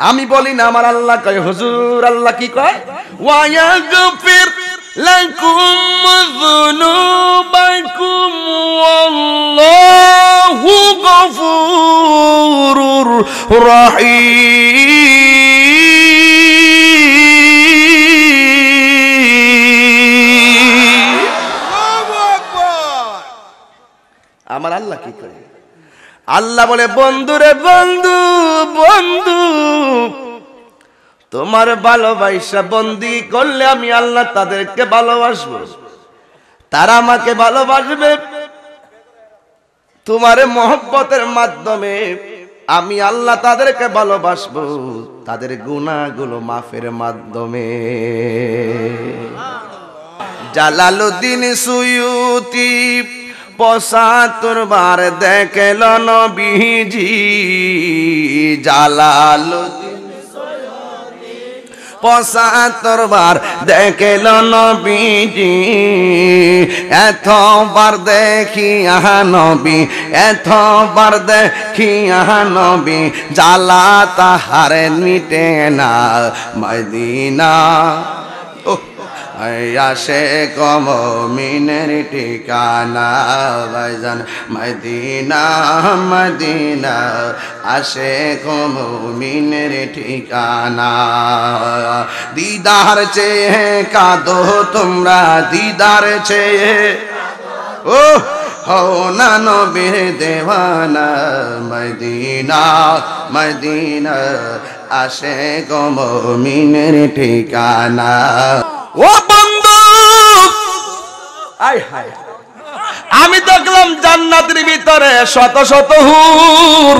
আমি বলি না আমার আল্লাহ কয় হুজুর আল্লাহ কি কয়? ওয়ায়াগফির লাকুম যুনুবাকুম ওয়াল্লাহু গফুরুর রহিম। আমার আল্লাহ কি করে আল্লাহ বলে, বন্ধু রে বন্ধু বন্ধু, তোমার ভালোবাসা বন্দি করলে আমি আল্লাহ তাদেরকে ভালোবাসবো। তারা আমাকে ভালোবাসবে। তোমার মহব্বতের মাধ্যমে আমি আল্লাহ তাদেরকে ভালোবাসবো। তাদের গুণাগুলো মাফের মাধ্যমে। জালালুদ্দিন সুয়ুতি পঁচাত্তর বার দেখল নবীজি জালালুদ্দিন পঁচাত্তর বার দেখল নবীজি, এতবার দেখি আহা নবী, এতবার দেখি আহা নবী, জ্বালা তাহারে মিটে না, মদিনা। ওহ। আসে কম মিনের ঠিকানা, ভাইজান, মদিনা মদিনা আসে কম মিনের ঠিকানা। দিদার চেয়ে কাঁদো তোমরা, দিদার চেয়ে। ও হো না নবীর দেওয়ানা, মদিনা মদিনা আসে কম মিনের ঠিকানা। ও বন্ধু! আয় হায়। আমি দেখলাম জান্নাতের ভিতরে শত শত হুর।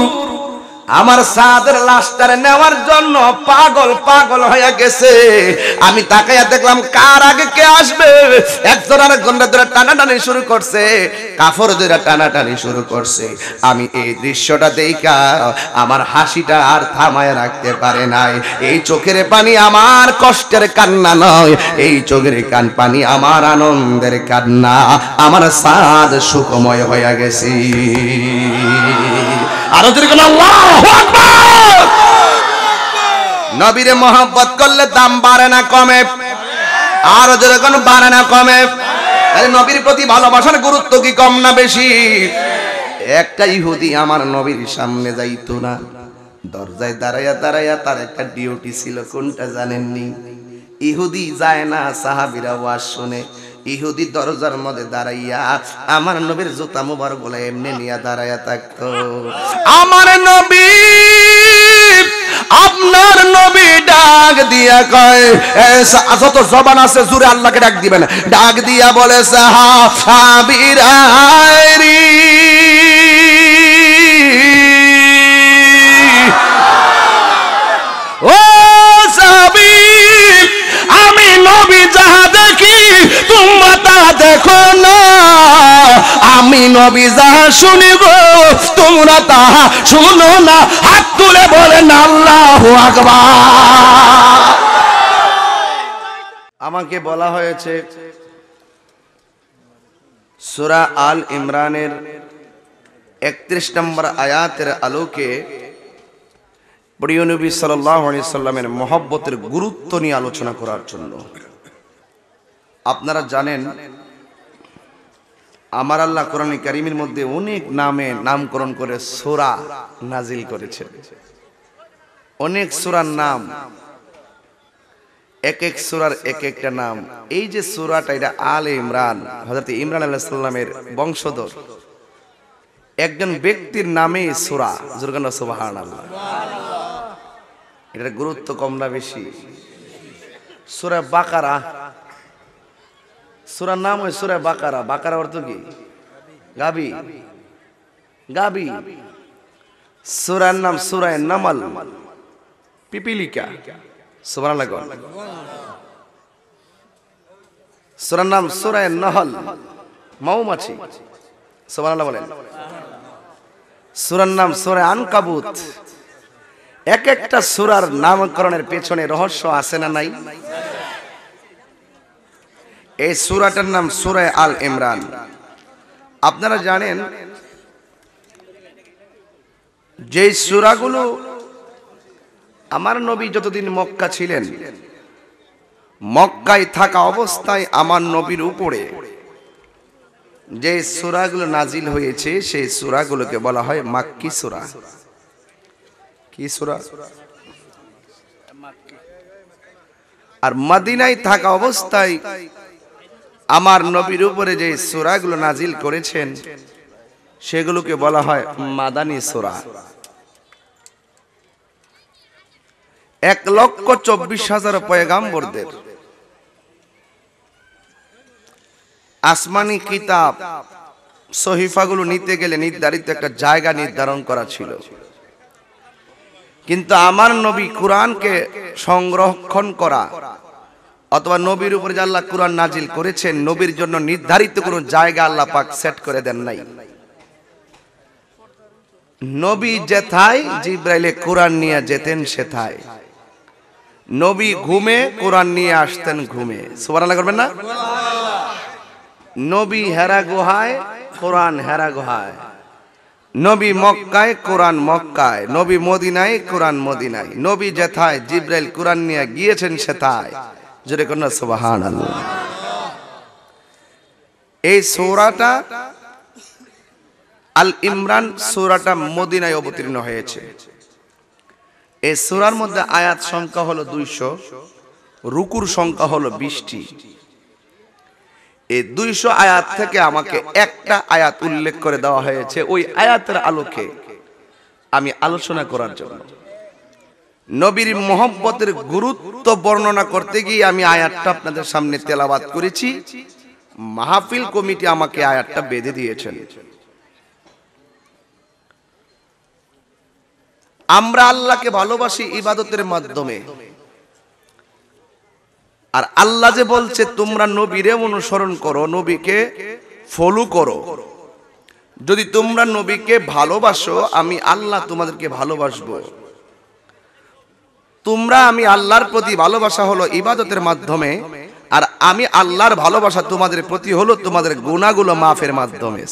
আমার সাদের লাশটার নেওয়ার জন্য পাগল পাগল হয়ে গেছে। আমি তাকাইয়া দেখলাম, কার আগে কে আসবে? একজন আর ঘণ্টা ধরে টানাটানি শুরু করছে, কাফর ধরে টানাটানি শুরু করছে। আমি এই দৃশ্যটা দেখা আমার হাসিটা আর থামায় রাখতে পারে নাই। এই চোখের পানি আমার কষ্টের কান্না নয়, এই চোখের কান পানি আমার আনন্দের কান্না। আমার সাদ সুখময় হয়ে গেছে। আরও যদি নবীরে মোহাব্বত করলে দাম বাড়ে না, কমে। আরও যদি কোন বাড়ে না, কমে। নবীর প্রতি ভালোবাসার গুরুত্ব কি কম না বেশি? একটা ইহুদি আমার নবীর সামনে যাইতো না। দরজায় দাঁড়াইয়া দাঁড়াইয়া তার একটা ডিউটি ছিল, কোনটা জানেননি? ইহুদি যায় না, সাহাবিরা ওয়াজ শুনে। ইহুদি দরজার মধ্যে দাঁড়াইয়া আমার নবীর জুতা মুবার বলে এমনি নিয়ে দাঁড়াইয়া থাকতো। আমার নবী, আপনার নবী ডাক দিয়া কয় যত জবান আছে জুড়ে আল্লাহকে ডাক দিবেন। ডাক দিয়া বলে সাহাবিরাইরি নবী যাহা দেখি, তোমরা তা দেখো না। আমি নবী যাহা শুনিব তোমরা তাহা শুনো না। হাত তুলে বলেন আল্লাহ আমাকে বলা হয়েছে, সুরা আল ইমরানের একত্রিশ নম্বর আয়াতের আলোকে প্রিয় নবী সাল্লামের মহব্বতের গুরুত্ব নিয়ে আলোচনা করার জন্য। আপনারা জানেন, আমার আল্লাহ কোরআন কারিমের মধ্যে অনেক নামে নামকরণ করে সোরা নাজিল করেছেন অনেক সুরার নাম এক এক সুরার এক একটা নাম। এই যে সুরাটা এটা আল ইমরান হজরত ইমরান আল্লাহ সাল্লামের বংশধর। একজন ব্যক্তির নামে সুরা জুরগান সুবাহান আল্লাহ এটার গুরুত্ব কম না বেশি। সুরা বাকারা। সুরার নাম হয় সুরা বাকারা। বাকারা অর্থ কি? গাবি। গাবি। সুরার নাম সুরায় নামাল। পিপিলিকা। সুবহান সুরার নাম সুরায় নহল। মৌমাছি। সুবহান বলেন। সুরার নাম সুরায় আনকাবুত। এক একটা সুরার নামকরণের পেছনে রহস্য আছে না নাই? এই সুরাটার নাম সুরায় আল ইমরান। আপনারা জানেন যে সুরাগুলো আমার নবী যতদিন মক্কা ছিলেন, মক্কায় থাকা অবস্থায় আমার নবীর উপরে যে সুরাগুলো নাজিল হয়েছে, সেই সুরাগুলোকে বলা হয় মাক্কি সুরা। আর মদিনায় থাকা অবস্থায় আমার নবীর উপরে যে সুরাগুলো নাজিল করেছেন, সেগুলোকে বলা হয় মাদানী সুরা। এক লক্ষ চব্বিশ হাজার পয়গাম্বরদের। আসমানি কিতাব, সহিফাগুলো নিতে গেলে নির্ধারিত একটা জায়গা নির্ধারণ করা ছিল। কিন্তু আমার নবী কোরআনকে সংরক্ষণ করা অথবা নবীর উপরে যে আল্লাহ কোরআন নাজিল করেছেন নবীর জন্য নির্ধারিত কোনো জায়গা আল্লাহ পাক সেট করে দেন নাই। নবী যেথায় জিব্রাইলে কোরআন নিয়ে যেতেন সেথায়। নবী ঘুমে কোরআন নিয়ে আসতেন ঘুমে। সুবহানাল্লাহ করবেন না? নবী হেরা গুহায় কোরআন হেরা গুহায়। নবী মক্কায়, কোরআন মক্কায়, নবী মদিনায়, কোরআন মদিনায়। নবী যেথায়, জিব্রাইল কোরআন নিয়ে গিয়েছেন সেথায়। এই সৌরাটা আল ইমরান সূরাটা মদিনায় অবতীর্ণ হয়েছে। এই সূরার মধ্যে আয়াত সংখ্যা হলো দুইশো, রুকুর সংখ্যা হলো বিশটি। এই দুইশো আয়াত থেকে আমাকে একটা আয়াত উল্লেখ করে দেওয়া হয়েছে, ওই আয়াতের আলোকে আমি আলোচনা করার জন্য। নবীর মোহব্বতের গুরুত্ব বর্ণনা করতে গিয়ে আমি আয়াতটা আপনাদের সামনে তেলাবাত করেছি। মাহফিল কমিটি আমাকে আয়াতটা বেঁধে দিয়েছেন। আমরা আল্লাহকে ভালোবাসি ইবাদতের মাধ্যমে। আর আল্লাহ যে বলছে, তোমরা নবীরে অনুসরণ করো, নবীকে ফলো করো। যদি তোমরা নবীকে ভালোবাসো, আমি আল্লাহ তোমাদেরকে ভালোবাসবো। তোমরা আমি আল্লাহর প্রতি ভালোবাসা হলো ইবাদতের মাধ্যমে, আর আমি আল্লাহর ভালোবাসা তোমাদের প্রতি হলো তোমাদের গুণাগুলো মাফের মাধ্যমে।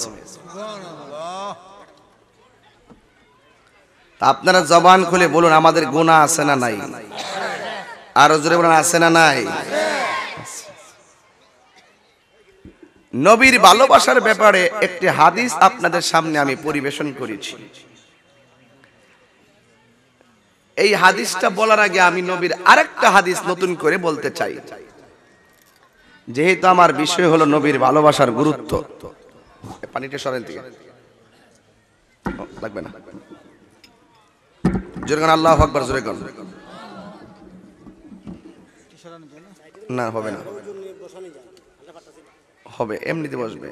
আপনারা জবান খুলে বলুন, আমাদের গুণা আছে না নাই? আরও জোরে বলুন, আছে না নাই? নবীর ভালোবাসার ব্যাপারে একটি হাদিস আপনাদের সামনে আমি পরিবেশন করেছি। এই হাদিসটা বলার আগে আমি নবীর আরেকটা হাদিস নতুন করে বলতে চাই। যেহেতু আমার বিষয় হলো নবীর ভালোবাসার গুরুত্ব। পানিটা সরেন থেকে লাগবে না। জোরে গান আল্লাহ আকবার, জোরে গান না, হবে না। হবে, এমনিতে বসবে।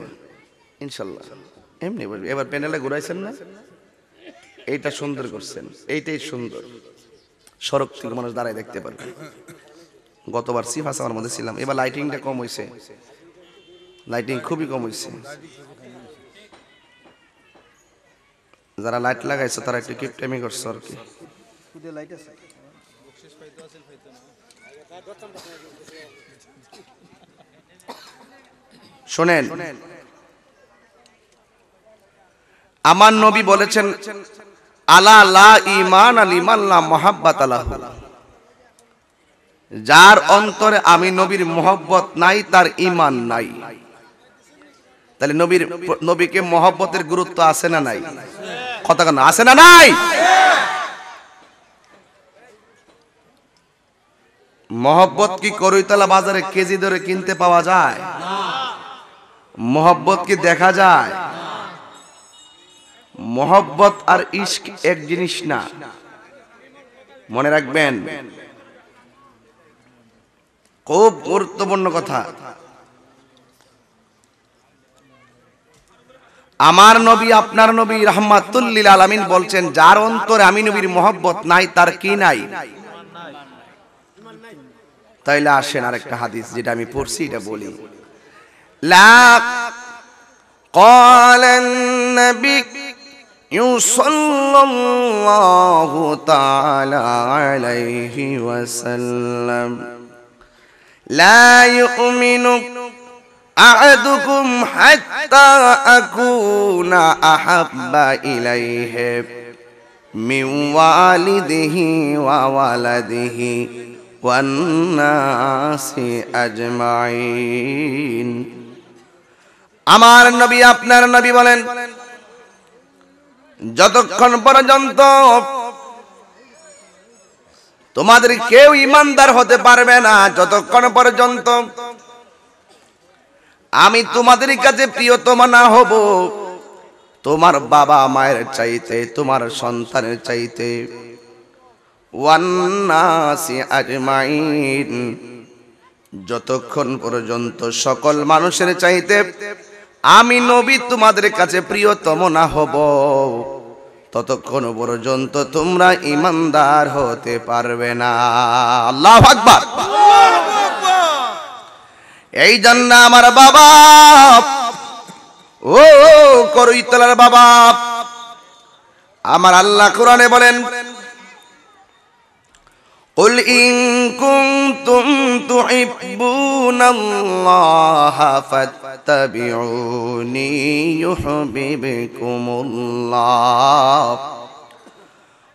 ইনশাল্লাহ। এমনি বসবে। এবার প্যানেলে ঘুরাইছেন না? এইটা সুন্দর করছেন। এইটাই সুন্দর। সড়ক থেকে মানুষ দাঁড়ায় দেখতে পারবে। গতবার সিফাস আমার মধ্যে ছিলাম। এবার লাইটিংটা কম হয়েছে লাইটিং খুবই কম হয়েছে যারা লাইট লাগাইছে, তারা একটু কিপটেমি করছে আর কি। শোনেন, আমার নবী বলেছেন, আলা লা ইমান আল ইমাল্লা মোহাব্বাত আলাহ যার অন্তরে আমি নবীর মোহব্বত নাই, তার ইমান নাই। তাহলে নবীর নবীকে মোহব্বতের গুরুত্ব আছে না নাই? কথা কেন, আছে না নাই? মোহব্বত কি করইতলা বাজারে কেজি ধরে কিনতে পাওয়া যায়? মোহব্বত কি দেখা যায়? মোহব্বত আর ইশক এক জিনিস না। মনে রাখবেন, খুব গুরুত্বপূর্ণ কথা। আমার নবী, আপনার নবী রহমাতুল্লিল আলামিন বলছেন, যার অন্তরে আমি নবীর মোহব্বত নাই, তার কি নাই? তাইলে আসেন আরেকটা হাদিস, যেটা আমি পড়ছি, এটা বলি। লা قال النبي صلى الله تعالى عليه وسلم لا يؤمن أحدكم حتى أكون أحب إليه من والده وولده والناس أجمعين. আমার নবী, আপনার নবী বলেন, যতক্ষণ পর্যন্ত তোমাদের কেউ ইমানদার হতে পারবে না, যতক্ষণ পর্যন্ত আমি তোমাদের কাছে প্রিয়তম না হব, তোমার বাবা মায়ের চাইতে, তোমার সন্তানের চাইতে যতক্ষণ পর্যন্ত সকল মানুষের চাইতে আমি নবী তোমাদের কাছে প্রিয়তম না হব। ততক্ষণ পর্যন্ত তোমরা ইমানদার হতে পারবে না। আল্লাহ আকবার। এই জন্য আমার বাবা, ও করইতলার বাবা, আমার আল্লাহ কোরআনে বলেন قل إن كنتم تحبون الله فاتبعوني يحببكم الله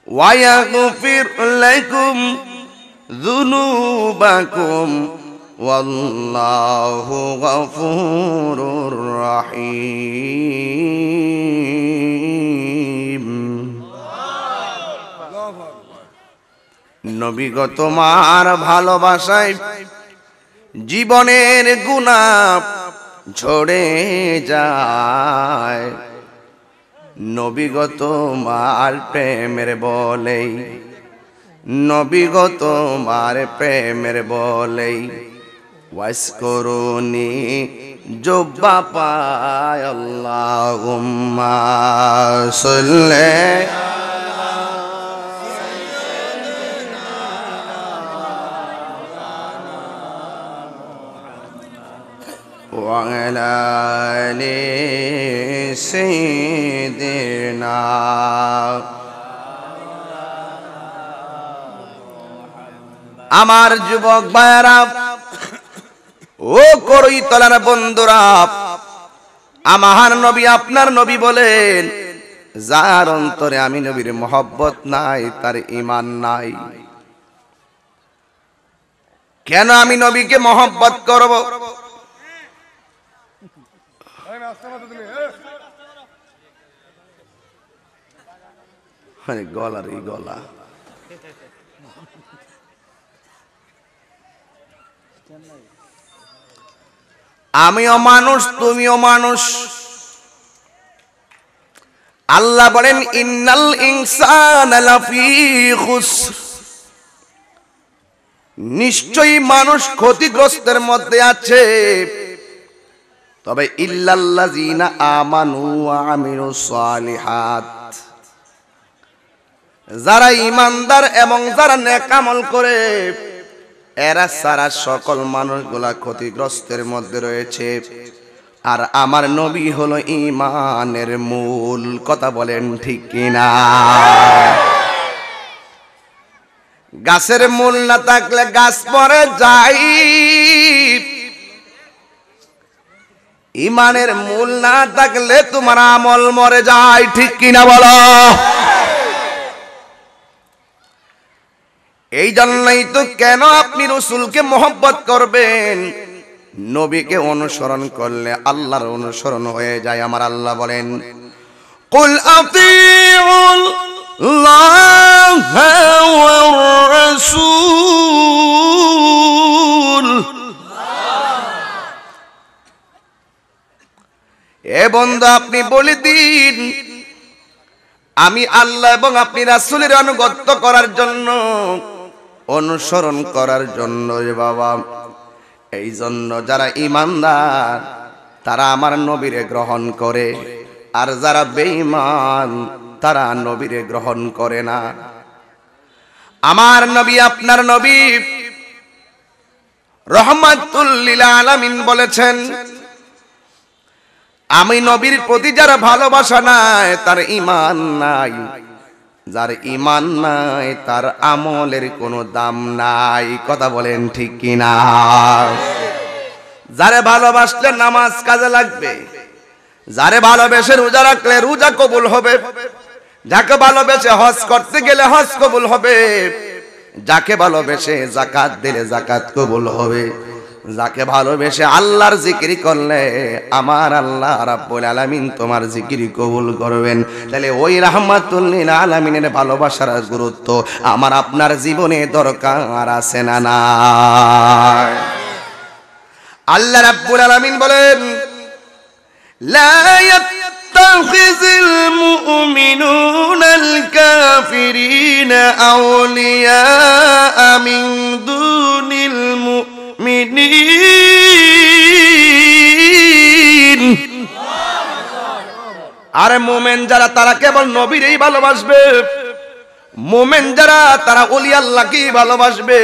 ويغفر لكم ذنوبكم والله غفور رحيم নবীগ তোমার ভালোবাসায় জীবনের গুণা ঝরে যায়। নবীগত মার প্রেমের বলেই, নবীগত মার প্রেমের বলেই ওয়াইস করুনি জব্বা পায় আল্লাহ সল্লে। وعلى آل سيدنا আমার যুবক ভাইরা ও করই তলার বন্ধুরা আমার নবী আপনার নবী বলেন যার অন্তরে আমি নবীর মহব্বত নাই তার ইমান নাই কেন আমি নবীকে মহব্বত করব মানে গলার এই গলা। আমিও মানুষ, তুমিও মানুষ। আল্লাহ বলেন, ইন্নাল ইনসান নিশ্চয়ই মানুষ ক্ষতিগ্রস্তের মধ্যে আছে। তবে ইল্লাল্লাযিনা আমানু ওয়া আমিলুস সালিহাত যারা ইমানদার এবং যারা নেকামল করে, এরা সারা সকল মানুষগুলা ক্ষতিগ্রস্তের মধ্যে রয়েছে। আর আমার নবী হলো ইমানের মূল কথা বলেন ঠিক কিনা? গাছের মূল না থাকলে গাছ মরে যাই ইমানের মূল না থাকলে তোমার আমল মরে যায়, ঠিক কিনা বলো? এই জন্যই তো কেন আপনি রসুলকে মোহব্বত করবেন? নবীকে অনুসরণ করলে আল্লাহর অনুসরণ হয়ে যায়, আমার আল্লাহ বলেন। কুল এ বন্ধু, আপনি বলে দিন, আমি আল্লাহ এবং আপনি রাসূলের অনুগত্য করার জন্য অনুসরণ করার জন্য রে বাবা। এই জন্য যারা ইমানদার তারা আমার নবীরে গ্রহণ করে। আর যারা বেঈমান, তারা নবীরে গ্রহণ করে না। আমার নবী আপনার নবী রহমাতুল্লিল আলামিন বলেছেন, আমি নবীর প্রতি যারা ভালোবাসা নাই, তার ইমান নাই। যার ইমান নাই, তার আমলের কোনো দাম নাই। কথা বলেন ঠিক কিনা? যারে ভালোবাসলে নামাজ কাজে লাগবে, যারে ভালোবেসে রোজা রাখলে রোজা কবুল হবে, যাকে ভালোবেসে হজ করতে গেলে হজ কবুল হবে, যাকে ভালোবেসে জাকাত দিলে জাকাত কবুল হবে। যাকে ভালোবেসে আল্লাহর জিকিরি করলে আমার আল্লাহ রাব্বুল আলামিন তোমার জিকিরি কবুল করবেন তাহলে ওই রাহমাতুল্লিল আলামিনের ভালোবাসার গুরুত্ব আমার আপনার জীবনে দরকার আছে না না আল্লাহ রাব্বুল আলামিন বলেন লা يتخذ المؤمنون الكافرين أولياء من دون المؤمنين আরে মোমেন যারা, তারা কেবল নবীরই ভালোবাসবে। মোমেন যারা, তারা অলি আল্লাহকেই ভালোবাসবে।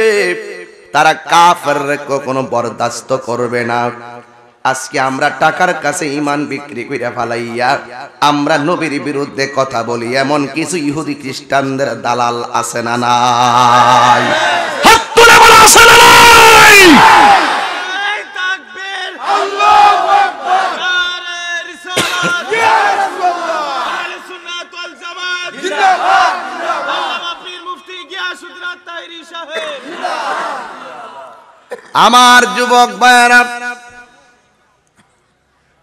তারা কাফের কখনো বরদাস্ত করবে না। আজকে আমরা টাকার কাছে ইমান বিক্রি করে ফালাইয়া, আমরা নবীর বিরুদ্ধে কথা বলি, এমন কিছু ইহুদি খ্রিস্টানদের দালাল আছে না নাই? না নাই। আমার যুবক ভাইয়েরা,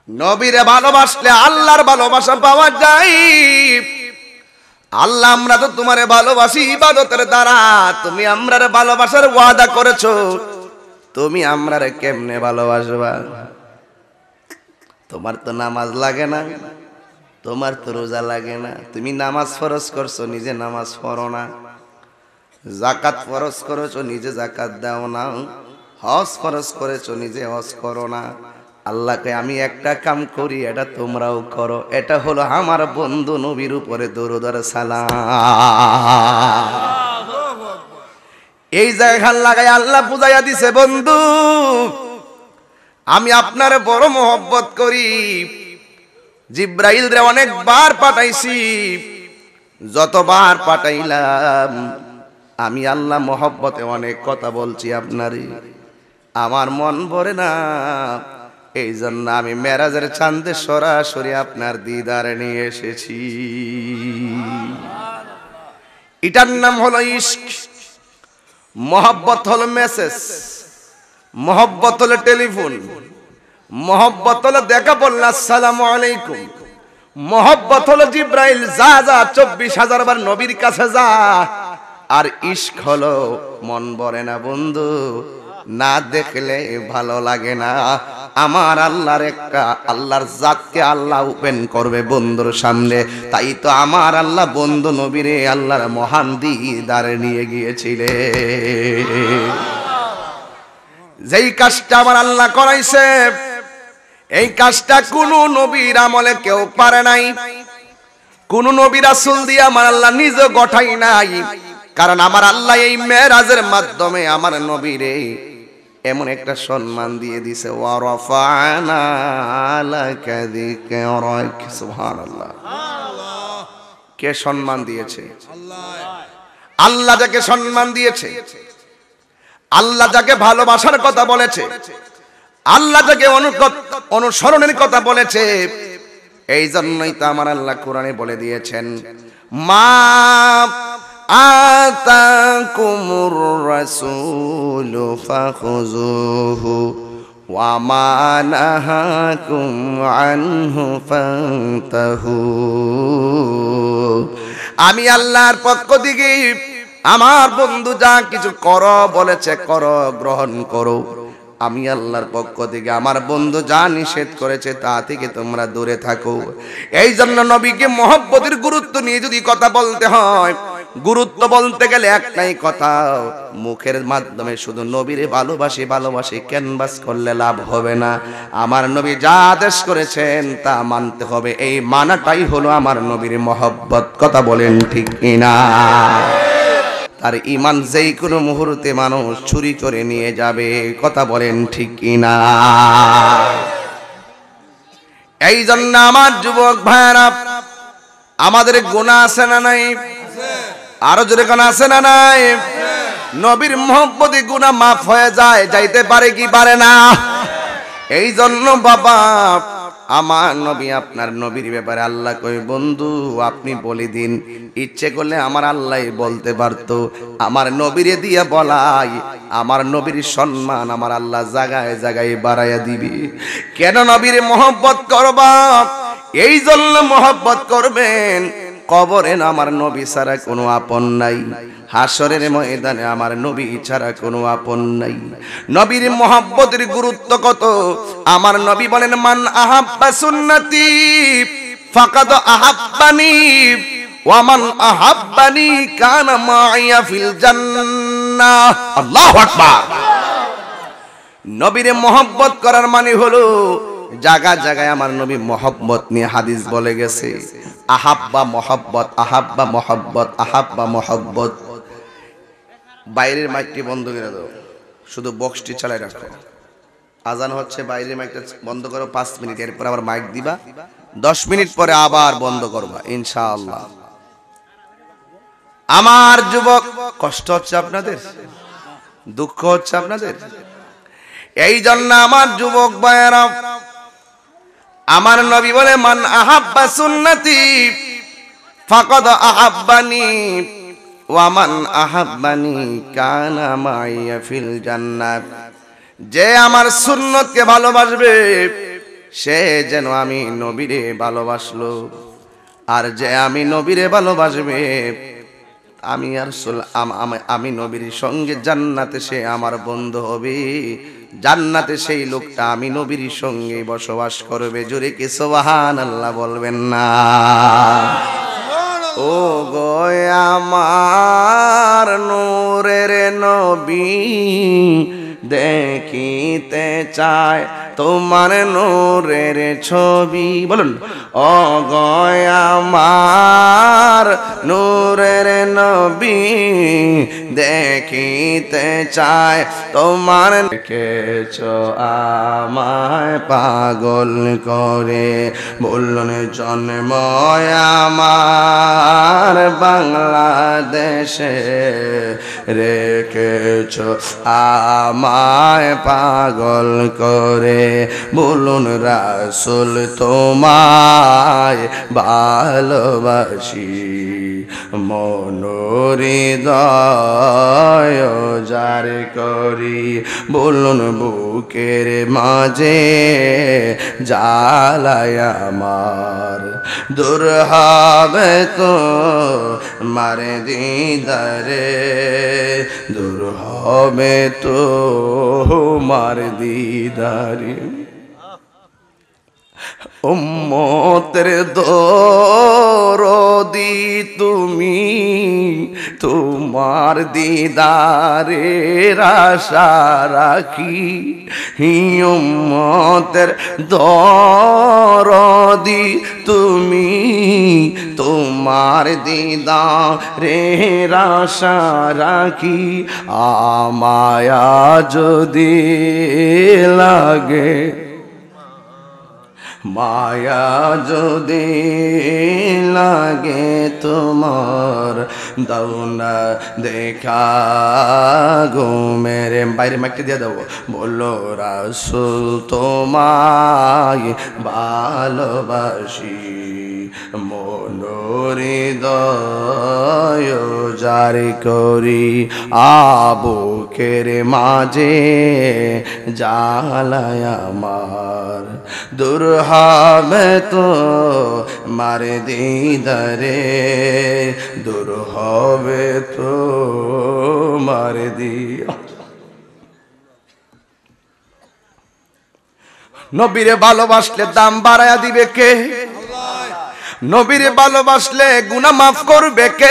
নবীরে ভালোবাসলে আল্লাহর ভালোবাসা পাওয়া যায়। আল্লাহ, আমরা তো তোমারে ভালোবাসি ইবাদতের দ্বারা। তুমি আমরার ভালোবাসার ওয়াদা করেছ। তুমি আমরারে কেমনে ভালোবাসবা? তোমার তো নামাজ লাগে না, তোমার তো রোজা লাগে না। তুমি নামাজ ফরজ করছ, নিজে নামাজ পড়ো না। জাকাত ফরজ করেছ, নিজে জাকাত দাও না। হজ ফরজ করেছ, নিজে হজ করো না। আল্লাহকে আমি একটা কাম করি, এটা তোমরাও করো। এটা হলো আমার বন্ধু নবীর উপরে দরুদার সালাম। এই জায়গা লাগাই আল্লাহ বুঝাইয়া দিছে বন্ধু আমি আপনার বড় মোহব্বত করি। জিব্রাইল রে অনেকবার পাঠাইছি যতবার পাঠাইলাম আমি আল্লাহ মোহব্বতে অনেক কথা বলছি আপনারই আমার মন ভরে না এই জন্য আমি মেরাজের চান্দে সরাসরি আপনার দিদার নিয়ে এসেছি। এটার নাম হলো ইস্ক মহব্বত হলো মেসেজ মহব্বত হলো টেলিফোন মহব্বত হলো দেখা বলল আসসালামু আলাইকুম। মহব্বত হলো জিব্রাইল, যা যা, চব্বিশ হাজার বার নবীর কাছে যা। আর ইশক হলো, মন বলে না বন্ধু। না দেখলে ভালো লাগে না। আমার আল্লাহর একটা, আল্লাহর জাতকে আল্লাহ ওপেন করবে বন্ধুর সামনে। তাই তো আমার আল্লাহ বন্ধু নবীরে আল্লাহর মহান দিদারে নিয়ে গিয়েছিলে। যেই কাজটা আমার আল্লাহ করাইছে, এই কাজটা কোন নবীর আমলে কেউ পারে নাই। কোন নবীর আসল দিয়ে আমার আল্লাহ নিজে গঠাই নাই। কারণ আমার আল্লাহ এই মেরাজের মাধ্যমে আমার নবীরে এমন একটা সম্মান দিয়ে দিছে কে সম্মান দিয়েছে? আল্লাহ যাকে সম্মান দিয়েছে, আল্লাহ যাকে ভালোবাসার কথা বলেছে, আল্লাহ যাকে অনুসরণের কথা বলেছে এই জন্যই তো আমার আল্লাহ কোরআনে বলে দিয়েছেন, মা রাসূল ফাখুযুহু ওয়া মা নাহাকুম আনহু ফান্তাহু আমি আল্লাহর পক্ষ থেকে আমার বন্ধু যা কিছু কর বলেছে, কর, গ্রহণ করো। আমি আল্লাহর পক্ষ থেকে আমার বন্ধু যা নিষেধ করেছে তা থেকে তোমরা দূরে থাকো। এই জন্য নবীকে মহব্বতের গুরুত্ব নিয়ে যদি কথা বলতে হয় গুরুত্ব বলতে গেলে একটাই কথা, মুখের মাধ্যমে শুধু নবীরে ভালোবাসি ভালোবাসি ক্যানভাস করলে লাভ হবে না। আমার নবী যা আদেশ করেছেন তা মানতে হবে। এই মানাটাই হলো আমার নবীর মহব্বত। কথা বলেন ঠিক কিনা? আর ইমান যেই কোনো মুহূর্তে মানুষ চুরি করে নিয়ে যাবে। কথা বলেন ঠিক কিনা? এই জন্য আমার যুবক ভাইরা আমাদের গোনা আছে না নাই? আরও জোরে কোন আছে না নাই? নবীর মোহব্বতে গুণা মাফ হয়ে যায়, যাইতে পারে কি পারে না? এই জন্য বাবা, আমার নবী, আপনার নবীর ব্যাপারে আল্লাহ কই বন্ধু, আপনি বলে দিন। ইচ্ছে করলে আমার আল্লাহ বলতে পারতো। আমার নবীরে দিয়ে বলাই, আমার নবীর সম্মান আমার আল্লাহ জায়গায় জায়গায় বাড়াইয়া দিবি। কেন নবীর মোহব্বত করবা? এই জন্য মোহব্বত করবেন। কবরে আমার নবী ছাড়া কোনো আপন নাই। হাসরের ময়দানে আমার নবী ছাড়া কোনো আপন নাই। নবীর মোহাব্বতের গুরুত্ব কত? আমার নবী বলেন, মান আহাব্বা সুন্নতি, ফাকাদ আহাব্বানি ওয়ামান আহাব্বানি কানা মাইয়া ফিল জান্নাহ। আল্লাহু আকবার। নবীরে মোহব্বত করার মানে হলো জায়গা জায়গায় আমার নবী মোহব্বত নিয়ে হাদিস বলে গেছে। আহাব্বা মোহব্বত আহাব্বা মোহব্বত আহাব্বা মোহব্বত। বাইরের মাইকটি বন্ধ করে দাও। শুধু বক্সটি চালাই রাখো। আজান হচ্ছে বাইরের মাইকটা বন্ধ করো পাঁচ মিনিট, এরপর আবার মাইক দিবা। দশ মিনিট পরে আবার বন্ধ করবা, ইনশাআল্লাহ। আমার যুবক, কষ্ট হচ্ছে আপনাদের? দুঃখ হচ্ছে আপনাদের? এই জন্য আমার যুবক ভাইয়েরা আমার নবী বলে, মান আহাব্বা সুন্নতি, ফাকাদ আহাব্বানি ওয়ামান আহাব্বানি কানা মাইয়া ফিল জান্নাত। যে আমার সুন্নতকে ভালোবাসবে, সে যেন আমি নবীরে ভালোবাসলো। আর যে আমি নবীরে ভালোবাসবে, আমি আর আমি নবীর সঙ্গে জান্নাতে সে আমার বন্ধু হবে। জান্নাতে সেই লোকটা আমি নবীর সঙ্গে বসবাস করবে। জোরে কি সোবাহান আল্লাহ বলবেন না। ও গো আমার নূরের নবী, দেখিতে চায় তোমার নূরের ছবি। বলুন, ও গয় আমার নূরের নবী দেখিতে চায় তোমার কেছ আমায় পাগল করে। বলুন জন্ময় আমার বাংলাদেশে রেখেছ আমায় পাগল করে। বলুন, রাসুল তোমায় ভালোবাসি। মনোহৃদয় যার করি, বলুন বুকের মাঝে জ্বালায় আমার দূর হবে তো, মারে দিদারে দূর হবে তো, মার দিদারে। উম্মতের দরদি তুমি, তোমার দিদারের আশা রাখি। উম্মতের দরদি তুমি, তোমার দিদারের আশা রাখি। আমায়া যদি লাগে মায়া যদি লাগে তোমার দৌনা দেখা গো বাইরে মাইকটা দিয়ে দেবো বলো রাসুল তোমায় ভালোবাসি। মনোহৃদয় জারি করি আবুকের মাঝে জালায় আমার। দূর তো মারে দিদারে দূর হবে তো মারে দিয়া। নবীরে ভালোবাসলে দাম বাড়ায়া দিবে কে? নবীরে ভালোবাসলে গুনাহ মাফ করবে কে?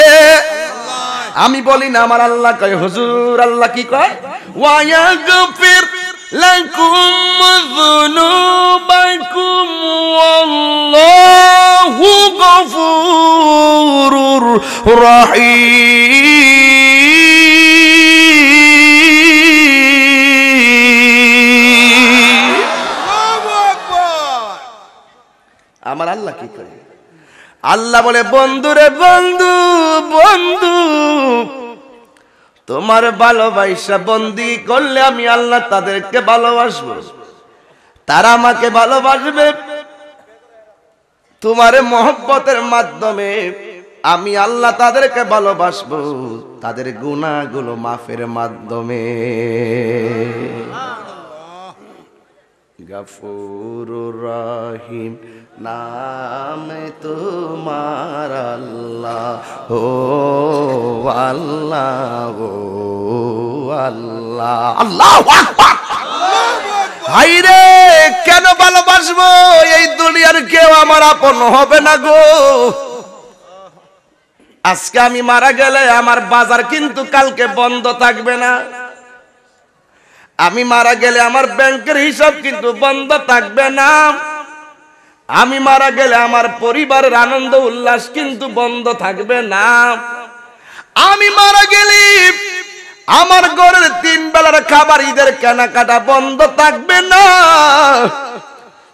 আমি বলি না আমার আল্লাহ কয় হুজুর আল্লাহ কি কয়? ওয়ায়াগফির লাকুম যুনুবাকুম ওয়াল্লাহু গফুরুর রহিম. আমার আল্লাহ কি করে আল্লাহ বলে বন্ধুরে বন্ধু বন্ধু, তোমার ভালোবাসা বন্দি করলে আমি আল্লাহ তাদেরকে ভালোবাসবো। তারা আমাকে ভালোবাসবে। তোমার মহব্বতের মাধ্যমে আমি আল্লাহ তাদেরকে ভালোবাসবো। তাদের গুণাগুলো মাফের মাধ্যমে। গফুর রহিম নাম তোমার আল্লাহ, ও আল্লাহ ও আল্লাহ। আল্লাহ আকবার। হাইরে কেন ভালোবাসবো? এই দুনিয়ার কেউ আমার আপন হবে না গো। আজকে আমি মারা গেলে আমার বাজার কিন্তু কালকে বন্ধ থাকবে না। আমি মারা গেলে আমার ব্যাংকের হিসাব কিন্তু বন্ধ থাকবে না। আমি মারা গেলে আমার পরিবারের আনন্দ উল্লাস কিন্তু বন্ধ থাকবে না। আমি মারা গেলে আমার ঘরের তিন বেলার খাবার ঈদের কেনাকাটা বন্ধ থাকবে না।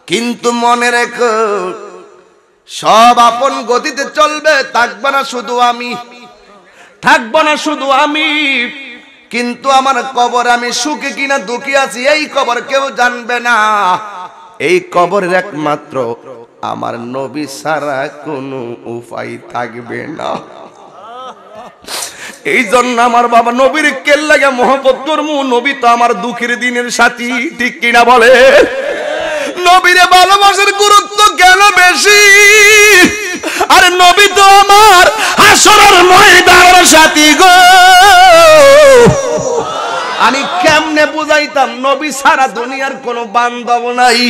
কিন্তু মনে রেখো, সব আপন গতিতে চলবে, থাকবে না শুধু আমি। থাকব না শুধু আমি। কিন্তু আমার কবর আমি সুখে কিনা দুঃখী আছি, এই কবর কেউ জানবে না। এই কবরের একমাত্র আমার নবী সারা কোনো উপায় থাকবে না। এই জন্য আমার বাবা নবীর কেল্লাগে মহাপদ্মর মু, নবী তো আমার দুঃখের দিনের সাথী, ঠিক কিনা বলে নবীরে ভালোবাসার গুরুত্ব কেন বেশি? আর নবী তো আমার আসরের ময়দানের সাথী গো। আমি কেমনে বুঝাইতাম, নবী সারা দুনিয়ার কোনো বান্ধব নাই।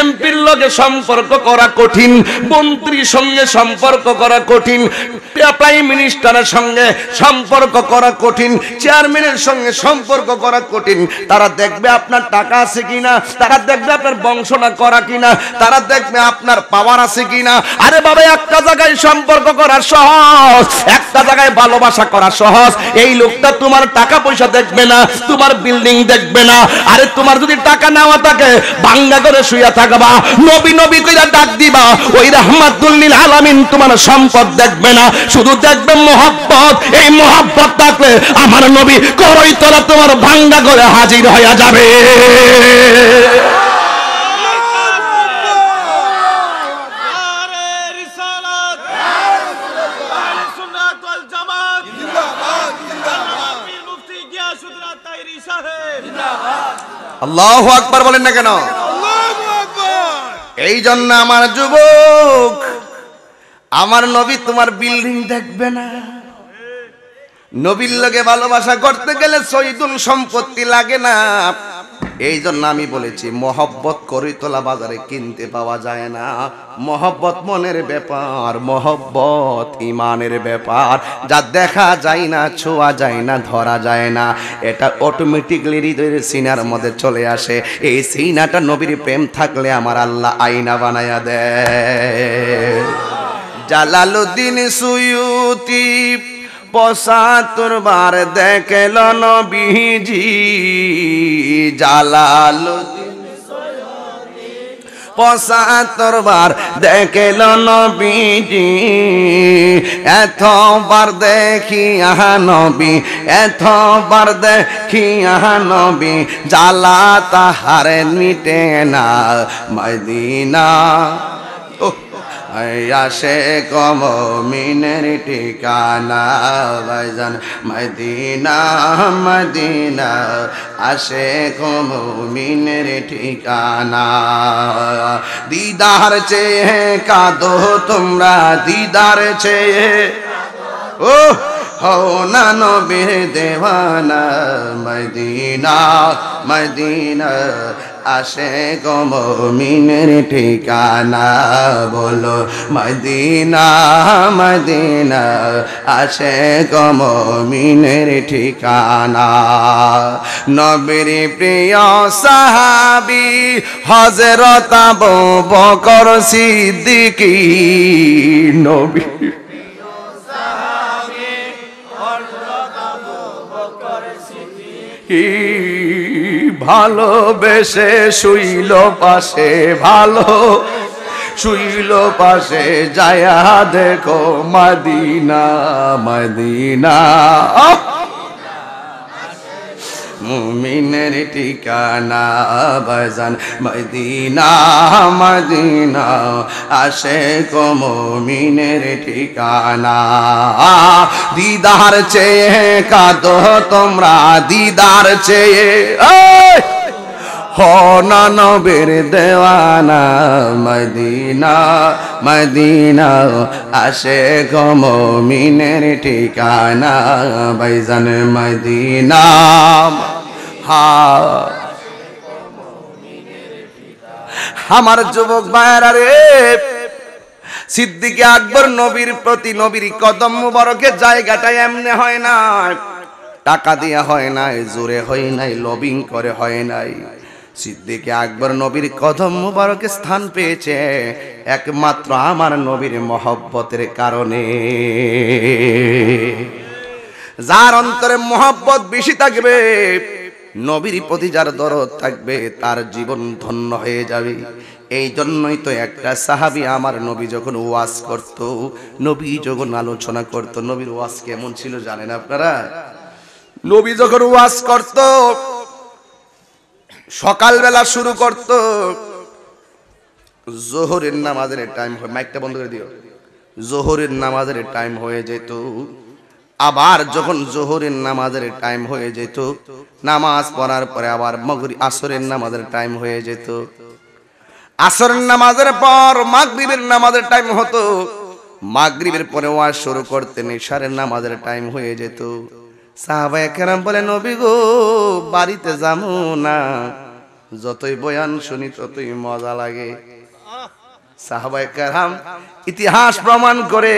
এমপির লগে সম্পর্ক করা কঠিন, মন্ত্রীর সঙ্গে সম্পর্ক করা কঠিন, প্রাইম মিনিস্টারের সঙ্গে সম্পর্ক করা কঠিন, চেয়ারম্যানের সঙ্গে সম্পর্ক করা কঠিন। তারা দেখবে আপনার টাকা আছে কিনা, তারা দেখবে আপনার বংশনা করা কিনা, তারা দেখবে আপনার পাওয়ার আছে কিনা। আরে বাবা, একটা জায়গায় সম্পর্ক করা সহজ, একটা জায়গায় ভালোবাসা করা সহজ। এই লোকটা তোমার টাকা পয়সা দেখবে না তোমার বিল্ডিং দেখবে না। আরে তোমার যদি টাকা নেওয়া থাকে বাংলা করে শুয়া থাকবা। নবী নবী কইরা ডাক দিবা, ওই রহমাতুল্লিল আলামিন তোমার সম্পদ দেখবে না। শুধু দেখবে মোহাব্বত। এই মোহাব্বত থাকলে আমার নবী করই তোরা তোমার ভাঙ্গা করে হাজির হয়ে যাবে। আল্লাহু আকবার বলেন না কেন? এই জন্য আমার যুবক আমার নবী তোমার বিল্ডিং দেখবে না। নবীর লগে ভালোবাসা করতে গেলে সৈদুল সম্পত্তি লাগে না। এই জন্য আমি বলেছি, মহব্বত করিতলা বাজারে কিনতে পাওয়া যায় না। মহব্বত মনের ব্যাপার, মহব্বত ইমানের ব্যাপার। যা দেখা যায় না, ছোঁয়া যায় না, ধরা যায় না। এটা অটোমেটিকলি হৃদয়ের সিনার মধ্যে চলে আসে। এই সিনাটা নবীর প্রেম থাকলে আমার আল্লাহ আইনা বানায়া দেয়। জালালুদ্দিন সুয়ুতি পঁচাত্তর বার দেখল নবীজি জালালুদ্দিন পঁচাত্তর বার দেখল নবীজি এতবার দেখি আহা নবী, এতবার দেখি আহা নবী, জ্বালা তাহারে মিটে না, মদিনা আসে কম মিনের ঠিকানা ভাইজান মদিনা মদিনা। আসে কম মিনের ঠিকানা। দিদার চেয়ে কাঁদো তোমরা, দিদার চেয়ে। ও হও না নবীর দেওয়ানা, মদিনা মদিনা। আসে গমিনের ঠিকানা, বলো মদিনা মদিনা। আসে গমিনের ঠিকানা। নবীর প্রিয় সাহাবি হজরত বকর সিদ্দিকী। নবী কি ভালোবেসে শুইল পাশে ভালো শুইল পাশে যায়া দেখো মদিনা মদিনা! মুমিনের ঠিকানা বাজান। মদিনা মদিনা, আসে কো মুমিনের ঠিকানা। দিদার চেয়ে কাঁদো তোমরা, দিদার চেয়ে! হনা নবীর দেওয়ানা মদিনা মদিনা আসে গমিনের ঠিকানা, বাইজান মদিনা। হা, আমার যুবক ভাইরা রে, সিদ্দিকে আকবর নবীর প্রতি নবীর কদম মুবারকে জায়গাটা এমনি হয় না টাকা দিয়ে হয় নাই, জোরে হয় নাই লবিং করে হয় নাই। সিদ্দিকে আকবর নবীর কদম মুবারকে স্থান পেয়েছে একমাত্র আমার নবীর মহব্বতের কারণে। যার অন্তরে মহব্বত বেশি থাকবে, নবীর প্রতি যার দরদ থাকবে, তার জীবন ধন্য হয়ে যাবে। এই জন্যই তো একটা সাহাবি আমার নবী যখন ওয়াজ করত, নবী যখন আলোচনা করত, নবীর ওয়াজ কেমন ছিল জানেন আপনারা? নবী যখন ওয়াজ করত সকালবেলা শুরু করত। জোহরের নামাজের টাইম হয় মাইকটা বন্ধ করে দিও। জোহরের নামাজের টাইম হয়ে যেত। আবার যখন জোহরের নামাজের টাইম হয়ে যেত, নামাজ পড়ার পরে আবার মগরি আসরের নামাজের টাইম হয়ে যেত। আসরের নামাজের পর মাগরিবের নামাজের টাইম হতো। মাগরিবের পরে ওয়াজ শুরু করতেন ইশারের নামাজের টাইম হয়ে যেত। সাহাবায়ে কেরাম বলে, নবী গো, বাড়িতে যাব না। যতই বয়ান শুনি, ততই মজা লাগে। সাহাবায়ে কেরাম ইতিহাস প্রমাণ করে,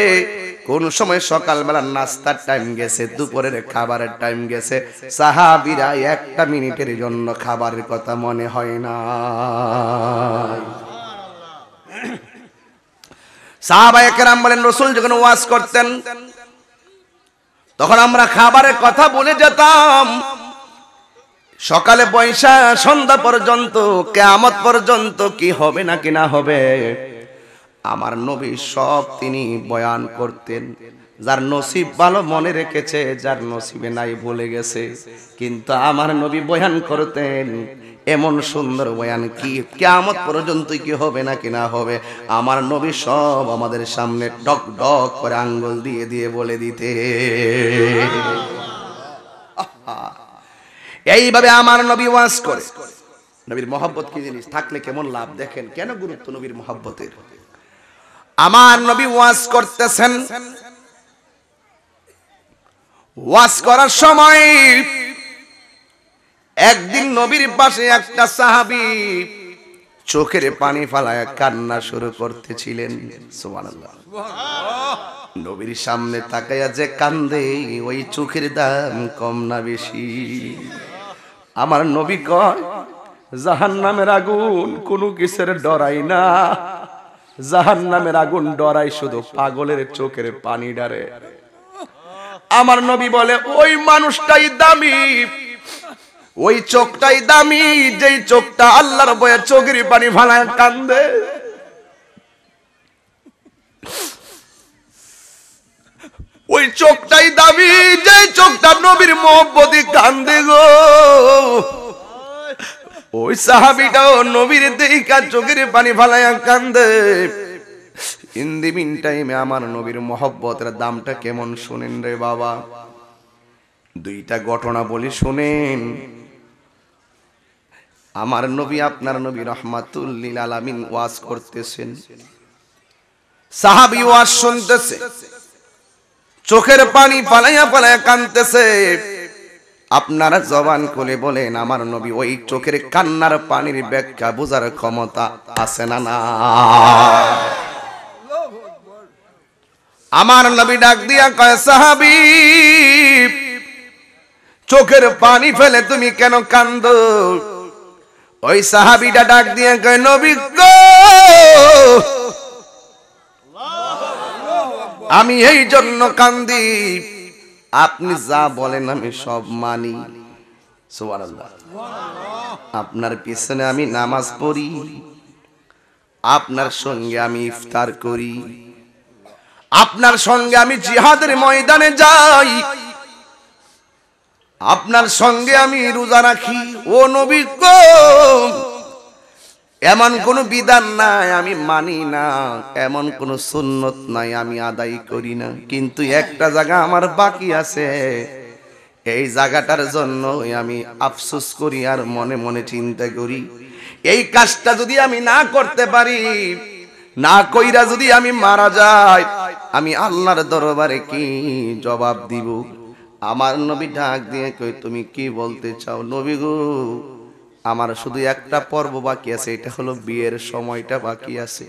কোন সময় সকালবেলা নাস্তার টাইম গেছে, দুপুরের খাবারের টাইম গেছে, সাহাবিরা একটা মিনিটের জন্য খাবারের কথা মনে হয় না। সাহাবায়ে কেরাম বলেন, রসুল যখন ওয়াজ করতেন, তখন আমরা খাবারের কথা বলে যেতাম। সকালে পয়সা, সন্ধ্যা পর্যন্ত, কেয়ামত পর্যন্ত কি হবে না কি না হবে? আমার নবী সব তিনি বয়ান করতেন। যার নসিব ভালো মনে রেখেছে, যার নসিবে নাই ভুলে গেছে। কিন্তু আমার নবী বয়ান করতেন, এমন সুন্দর বয়ান কি কেমত পর্যন্ত কি হবে না কি না হবে? আমার নবী সব আমাদের সামনে ডক ডক করে আঙ্গুল দিয়ে দিয়ে বলে দিতে আহা। এইভাবে আমার নবী ওয়াজ করে। নবীর মহব্বত কি জিনিস? থাকলে কেমন লাভ? দেখেন, কেন গুরুত্ব নবীর মহব্বতের? আমার নবী ওয়াজ করতেছেন। ওয়াজ করার সময় একদিন নবীর পাশে একটা সাহাবি চোখের পানি ফালায় কান্না শুরু করতেছিলেন। সুবহানাল্লাহ। নবীর সামনে তাকাইয়া যে কান্দে, ওই চোখের দাম কম না বেশি। আমার নবী কয় জাহান নামের আগুন কোনো কিসের ডরাই না। জাহান নামের আগুন ডরাই শুধু পাগলের চোখের পানি ডারে আমার নবী বলে, ওই মানুষটাই দামি, ওই চোখটাই দামি, যেই চোখটা আল্লাহর বয়ে চোখের পানি ফালায় কান্দে। ওই চোখটাই দামি যে চোখটা নবীর মোহব্বতি কান্দে গো। ওই সাহাবিটাও নবীর দেখা চোখের পানি ফালাইয়া কান্দে। আমার নবীর মহব্বতের দামটা কেমন শুনেন রে বাবা? দুইটা ঘটনা বলি শুনেন। আমার নবী আপনার নবী রহমাতুল্লিল আলামিন ওয়াজ করতেছেন। সাহাবি ওয়াজ শুনতেছে। চোখের পানি পালাইয়া পালাইয়া কানতেছে। আপনারা জবান খুলে বলেন, আমার নবী, ওই চোখের কান্নার পানির ব্যাখ্যা বোঝার ক্ষমতা আছে না না? আমার নবী ডাক দিয়া কয়, সাহাবি, চোখের পানি ফেলে তুমি কেন কান্দ? ওই সাহাবিটা ডাক দিয়া কয়, নবী আমি এই জন্য কান্দি। আপনি যা বলেন আমি সব মানি। আপনার পিছনে আমি নামাজ পড়ি। আপনার সঙ্গে আমি ইফতার করি। আপনার সঙ্গে আমি জিহাদের ময়দানে যাই। আপনার সঙ্গে আমি রোজা রাখি। ও নবী গো! এমন কোন বিধান নাই, আমি মানি না। এমন কোন সুন্নত নাই, আমি আদায় করি না। কিন্তু একটা জায়গা আমার বাকি আছে। এই জায়গাটার জন্য আমি আফসোস করি আর মনে মনে চিন্তা করি। এই কাজটা যদি আমি না করতে পারি, না কইরা যদি আমি মারা যাই, আমি আল্লাহর দরবারে কি জবাব দিব? আমার নবী ডাক দিয়ে কই তুমি কি বলতে চাও নবী গো? আমার শুধু একটা পর্ব বাকি আছে, এটা হলো বিয়ের সময়টা বাকি আছে।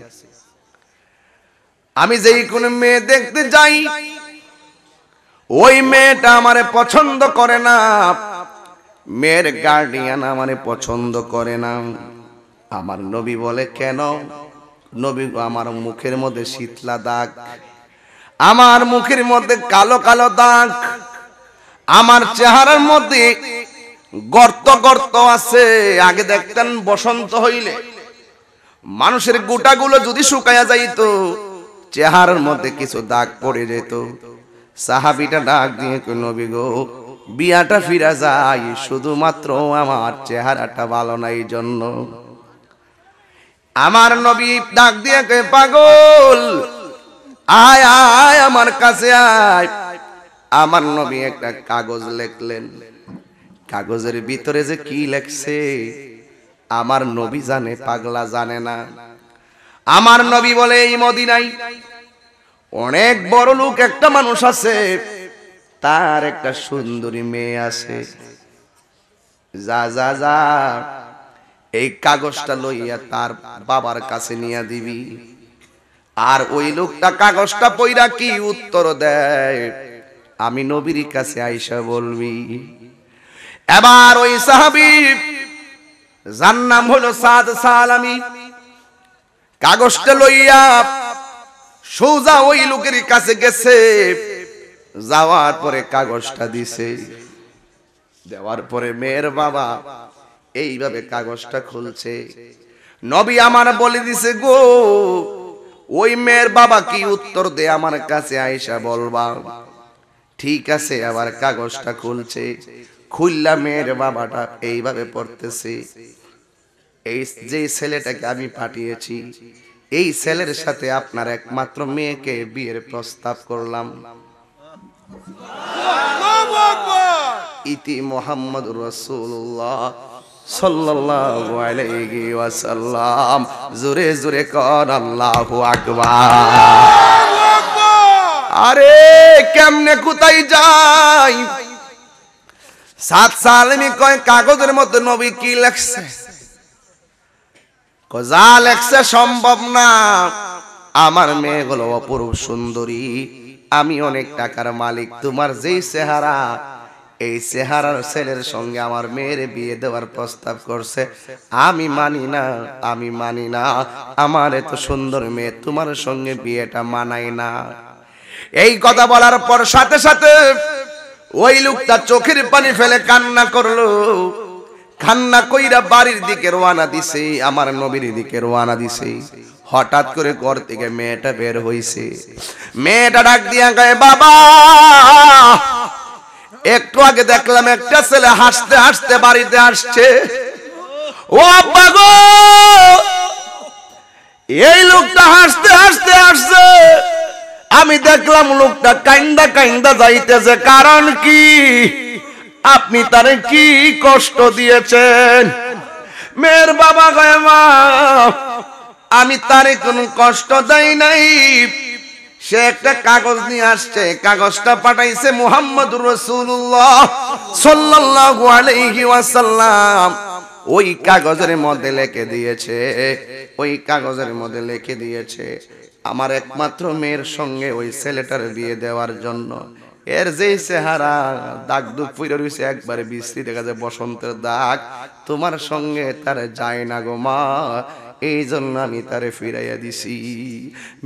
আমি যেই কোন মেয়ে দেখতে যাই, ওই মেয়েটা আমারে পছন্দ করে না। মেয়ের গার্ডিয়ান আমারে পছন্দ করে না। আমার নবী বলে, কেন? নবী আমার মুখের মধ্যে শীতলা দাগ, আমার মুখের মধ্যে কালো কালো দাগ, আমার চেহারার মধ্যে গর্ত গর্ত আছে, আগে দেখতেন বসন্ত হইলে। মানুষের গোটাগুলো যদি শুকায়া যাইত, চেহারার মধ্যে কিছু দাগ পড়ে যেত। সাহাবিটা ডাক দিয়ে নবী গো, বিয়াটা ফিরা যায় শুধুমাত্র আমার চেহারাটা ভালো নাই জন্য আমার নবী ডাক দিয়ে কই পাগল, আয় আয় আমার কাছে আয়। আমার নবী একটা কাগজ লেখলেন। কাগজের ভিতরে যে কি লেখছে, আমার নবী জানে, পাগলা জানে না। আমার নবী বলে, এই মদিনাই অনেক বড় লোক, একটা মানুষ আছে, তার একটা সুন্দরী মেয়ে আছে। যা যা যা, এই কাগজটা লইয়া তার বাবার কাছে নিয়ে দিবি। আর ওই লোকটা কাগজটা পইরা কি উত্তর দেয়, আমি নবীর কাছে আইসা বলবি। এবার ওই সাহাবি, যার নাম হলো সাদ সালামি, কাগজটা লইয়া সোজা ওই লোকের কাছে গেছে, যাওয়ার পরে কাগজটা দিছে। দেওয়ার পরে মেয়ের বাবা এইভাবে কাগজটা খুলছে। নবী আমার বলে দিছে, গো, ওই মেয়ের বাবা কি উত্তর দে আমার কাছে আইসা বলবা? ঠিক আছে, আবার কাগজটা খুলছে। খুললা মেয়ের বাবাটা এইভাবে পড়তেছে। এই যে ছেলেটাকে আমি পাঠিয়েছি, এই ছেলের সাথে আপনার একমাত্র মেয়েকে বিয়ের প্রস্তাব করলাম। ইতি মোহাম্মদ রসুল্লাহ সাল্লাল্লাহু জোরে জোরে কর আল্লাহু আকবার। আরে, কেমনে কোথায় যাই? সাত সাল আমি কয় কাগজের মধ্যে নবী কি লেখছে? যা লেখছে সম্ভব না। আমার মেয়েগুলো অপরূপ সুন্দরী। আমি অনেক টাকার মালিক। তোমার যেই চেহারা, এই চেহারার ছেলের সঙ্গে আমার মেয়ের বিয়ে দেওয়ার প্রস্তাব করছে। আমি মানি না, আমি মানি না। আমার এত সুন্দর মেয়ে, তোমার সঙ্গে বিয়েটা মানাই না। এই কথা বলার পর সাথে সাথে ওই লোকটা চোখের পানি ফেলে কান্না করল। কান্না কইরা বাড়ির দিকে রওনা দিছে, আমার নবীর দিকে রওনা দিছে। হঠাৎ করে ঘর থেকে মেয়েটা বের হইছে। মেয়েটা ডাক দিয়া গায়ে বাবা! একটু আগে দেখলাম একটা ছেলে হাসতে হাসতে বাড়িতে আসছে। ও আব্বা গো! এই লোকটা হাসতে হাসতে আসছে। আমি দেখলাম লোকটা কাইন্দা কাইন্দা যাইতেছে। কারণ কি? আপনি তারে কি কষ্ট দিয়েছেন? মেয়ের বাবা গয় মা, আমি তারে কোনো কষ্ট দেই নাই। সে একটা কাগজ নিয়ে আসছে। কাগজটা পাঠাইছে মোহাম্মদ রসুল্লাহ ওয়াসাল্লাম। ওই কাগজের মধ্যে লিখে দিয়েছে। ওই কাগজের মধ্যে লিখে দিয়েছে। আমার একমাত্র মেয়ের সঙ্গে ওই ছেলেটার বিয়ে দেওয়ার জন্য। এর যে চেহারা দাগ দুগ পুইরে রয়েছে একবারে বিশ্রী, দেখা যায় বসন্তের দাগ। তোমার সঙ্গে তার যায় না গো মা, এই জন্য আমি তারে ফিরাইয়া দিছি।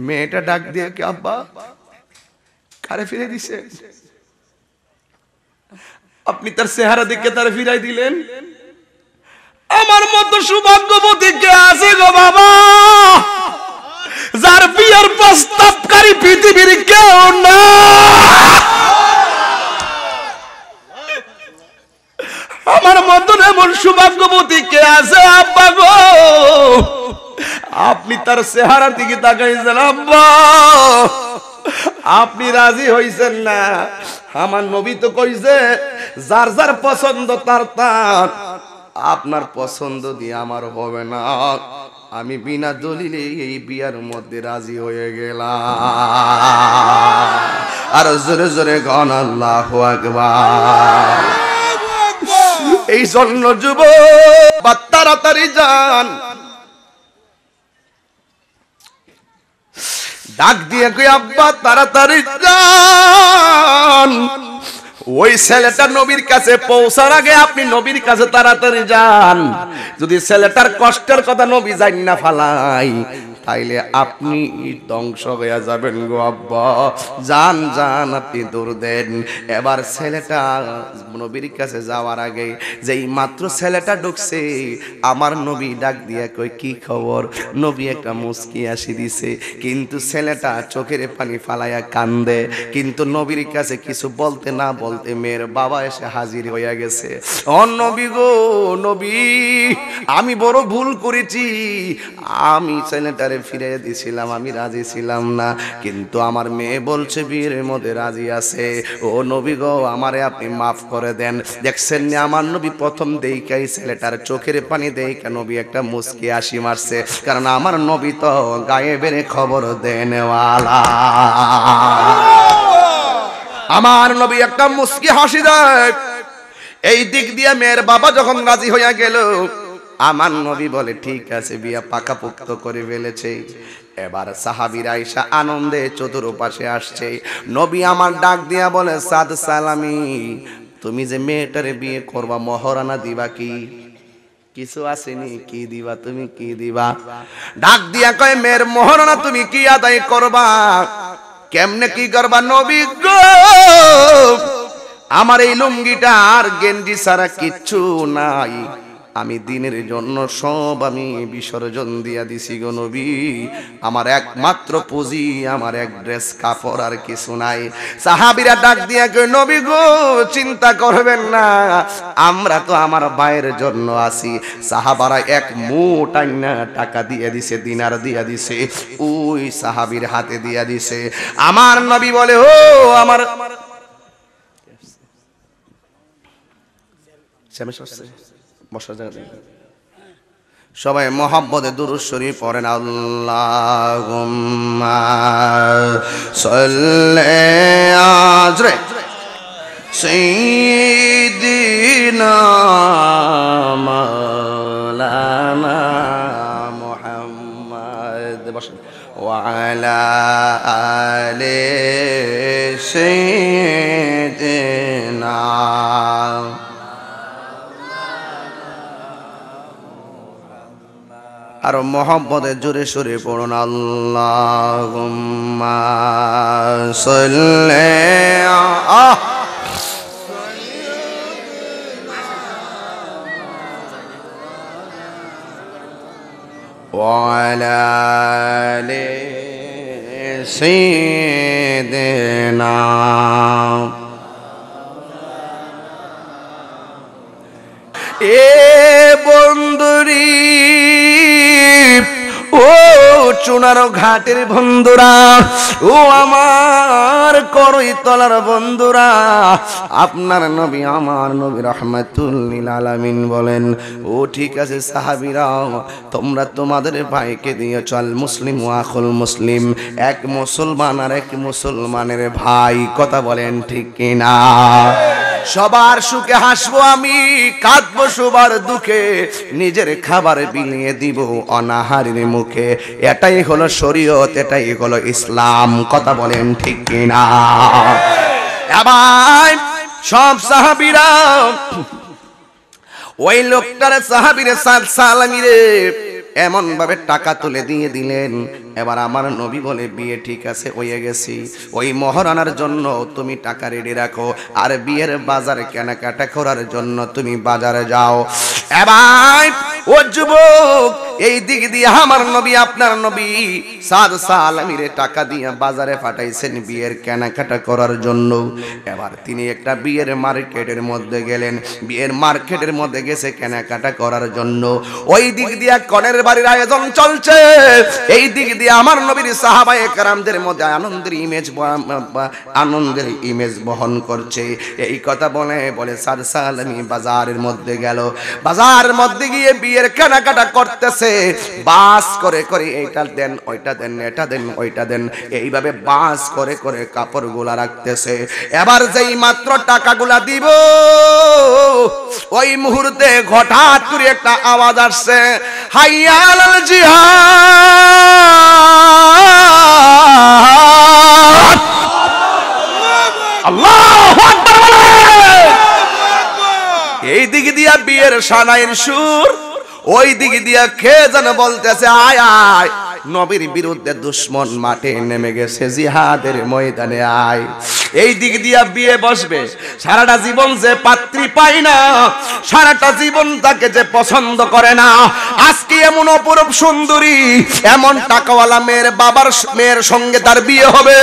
মেয়েটা ডাক দিয়ে কি, আব্বা, কারে ফিরে দিছে? আপনি তার চেহারা দেখে তারে ফিরাই দিলেন? আমার মতো সৌভাগ্যবতী কে আছে গো বাবা? যার বিয়ের প্রস্তাবকারী পৃথিবীর কেউ না আমার মতন এমন সৌভাগ্যবতী কে আছে, আব্বা গো? আপনি তার চেহারার দিকে তাকাইছেন, আব্বা। আপনি রাজি হইছেন না। আমার নবী তো কইছে, যার যার পছন্দ তার তার। আপনার পছন্দ দিয়ে আমার হবে না। আমি বিনা দলিলে এই বিয়ার মধ্যে রাজি হয়ে গেলাম। আর জোরে জোরে গণ আল্লাহ এই জন্য যুব বা তাড়াতাড়ি যান। ডাক দিয়ে কই, আব্বা, তাড়াতাড়ি যান। ওই ছেলেটা নবীর কাছে পৌঁছার আগে আপনি নবীর কাছে তাড়াতাড়ি যান। যদি ছেলেটার কষ্টের কথা নবী যাই না ফালাই, তাইলে আপনি ধ্বংস হয়ে যাবেন গো আব্বা। যান যান, আপনি দৌড় দেন। এবার ছেলেটা নবীর কাছে যাওয়ার আগে যেই মাত্র ছেলেটা ঢুকছে, আমার নবী ডাক দিয়া কই কি খবর? নবী একটা মুস্কি আসি দিছে। কিন্তু ছেলেটা চোখের পানি ফালাইয়া কান্দে। কিন্তু নবীর কাছে কিছু বলতে না বলতে মেয়ের বাবা এসে হাজির হইয়া গেছে। ও নবী গো, নবী, আমি বড় ভুল করেছি। আমি ছেলেটারে ফিরে দিছিলাম, আমি রাজি ছিলাম না। কিন্তু আমার মেয়ে বলছে বিয়ের মধ্যে রাজি আছে। ও নবী গো, আমারে আপনি মাফ করে দেন। দেখছেন না, আমার নবী প্রথম দেইকাই ছেলেটার চোখের পানি দেইকা নবী একটা মুস্কি আসি মারছে। কারণ আমার নবী তো গায়ে বেড়ে খবর দেনওয়ালা। আমার নবী একটা মুস্কি হাসি দেয়। এই দিক দিয়ে মেয়ের বাবা যখন রাজি হইয়া গেল, আমার নবী বলে, ঠিক আছে, বিয়া পাকাপোক্ত করে ফেলেছে। এবার সাহাবির আইসা আনন্দে চতুর্পাশে আসছে। নবী আমার ডাক দিয়া বলে, সাদ সালামি, তুমি যে মেয়েটারে বিয়ে করবা, মহারানা দিবা কি? কিছু আসেনি, কি দিবা, তুমি কি দিবা? ডাক দিয়া কয়, মেয়ের মহারানা তুমি কি আদায় করবা? কেমনে কি করবা নবী গো? আমার এই লুঙ্গিটা আর গেঞ্জি ছাড়া কিচ্ছু নাই। আমি দিনের জন্য সব আমি বিসর্জন দিয়া দিছি গো নবী। আমার একমাত্র পুঁজি, আমার এক ড্রেস কাপড় আর কিছু নাই। সাহাবিরা ডাক দিয়া কই নবী গো, চিন্তা করবেন না, আমরা তো আমার ভাইয়ের জন্য আছি। সাহাবারা এক মুঠ আইনা টাকা দিয়ে দিছে, দিনার দিয়া দিছে, ওই সাহাবির হাতে দিয়া দিছে। আমার নবী বলে, ও, আমার শ্যামেশ বসার জায়গা সবাই মোহাম্মদে দুরুজ শরীফ পড়েন আল্লাহ রে সৈদিনা মাওলানা মুহাম্মদ বসেন। ওয়ালা আলে সৈদিনা আর মোহাম্মদের জোরে সরে পড়ুন আল্লাহ ওয়ালালে এ বন্ধুরী ও চুনার ঘাটের বন্ধুরা, ও আমার করই তলার বন্ধুরা, আপনার নবী আমার নবী রহমাতুল্লিল আলামিন বলেন, ও ঠিক আছে সাহাবিরা, তোমরা তোমাদের ভাইকে দিয়ে চল মুসলিম ওয়াকুল মুসলিম, এক মুসলমান আর এক মুসলমানের ভাই, কথা বলেন ঠিক কিনা? সবার সুখে হাসবো আমি, কাঁদবো সবার দুঃখে, নিজের খাবার বিলিয়ে দিব অনাহারের মুখে এটাই হলো শরীয়ত, এটাই হলো ইসলাম। কথা বলেন ঠিক কিনা? এবার সব সাহাবিরা, ওই লোকটার সাহাবিরে সাল সালামিরে এমন ভাবে টাকা তুলে দিয়ে দিলেন। এবার আমার নবী বলে, বিয়ে ঠিক আছে, হয়ে গেছি। ওই মহারানার জন্য তুমি টাকা রেডি রাখো। আর বিয়ের বাজারে কেনাকাটা করার জন্য তুমি বাজারে যাও। এবার ও যুবক এই দিক দিয়ে আমার নবী, আপনার নবী সাদ সালামিরে টাকা দিয়ে বাজারে পাঠাইছেন বিয়ের কেনাকাটা করার জন্য। এবার তিনি একটা বিয়ের মার্কেটের মধ্যে গেলেন। বিয়ের মার্কেটের মধ্যে গেছে কেনাকাটা করার জন্য। ওই দিক দিয়ে কনের বাড়ির আয়োজন চলছে। এই দিক দিয়ে আমার নবীর সাহাবায়ে কারামদের মধ্যে আনন্দের ইমেজ আনন্দের ইমেজ বহন করছে। এই কথা বলে বলে সাদ সালামি বাজারের মধ্যে গেল। বাজারের মধ্যে গিয়ে বিয়ের কেনাকাটা করতেছে। বাস করে করে, এইটা দেন, ওইটা দেন, এটা দেন, ওইটা দেন। এইভাবে বাস করে করে কাপড়গুলা রাখতেছে। এবার যেই মাত্র টাকাগুলা দিব, ওই মুহূর্তে হঠাৎ করে একটা আওয়াজ আসছে হাইয়াল জিহাদ। এই দিকে দিয়া বিয়ের সানাইয়ের সুর। ওই দিকে দিয়া খেয়ে যেন বলতেছে আয় আয়। নবীর বিরুদ্ধে দুশ্মন মাঠে নেমে গেছে, জিহাদের ময়দানে আয়। এই দিক দিয়া বিয়ে বসবে, সারাটা জীবন যে পাত্রী পাই না, সারাটা জীবন তাকে যে পছন্দ করে না। আজকে এমন অপরূপ সুন্দরী, এমন টাকাওয়ালা মেয়ের বাবার মেয়ের সঙ্গে তার বিয়ে হবে।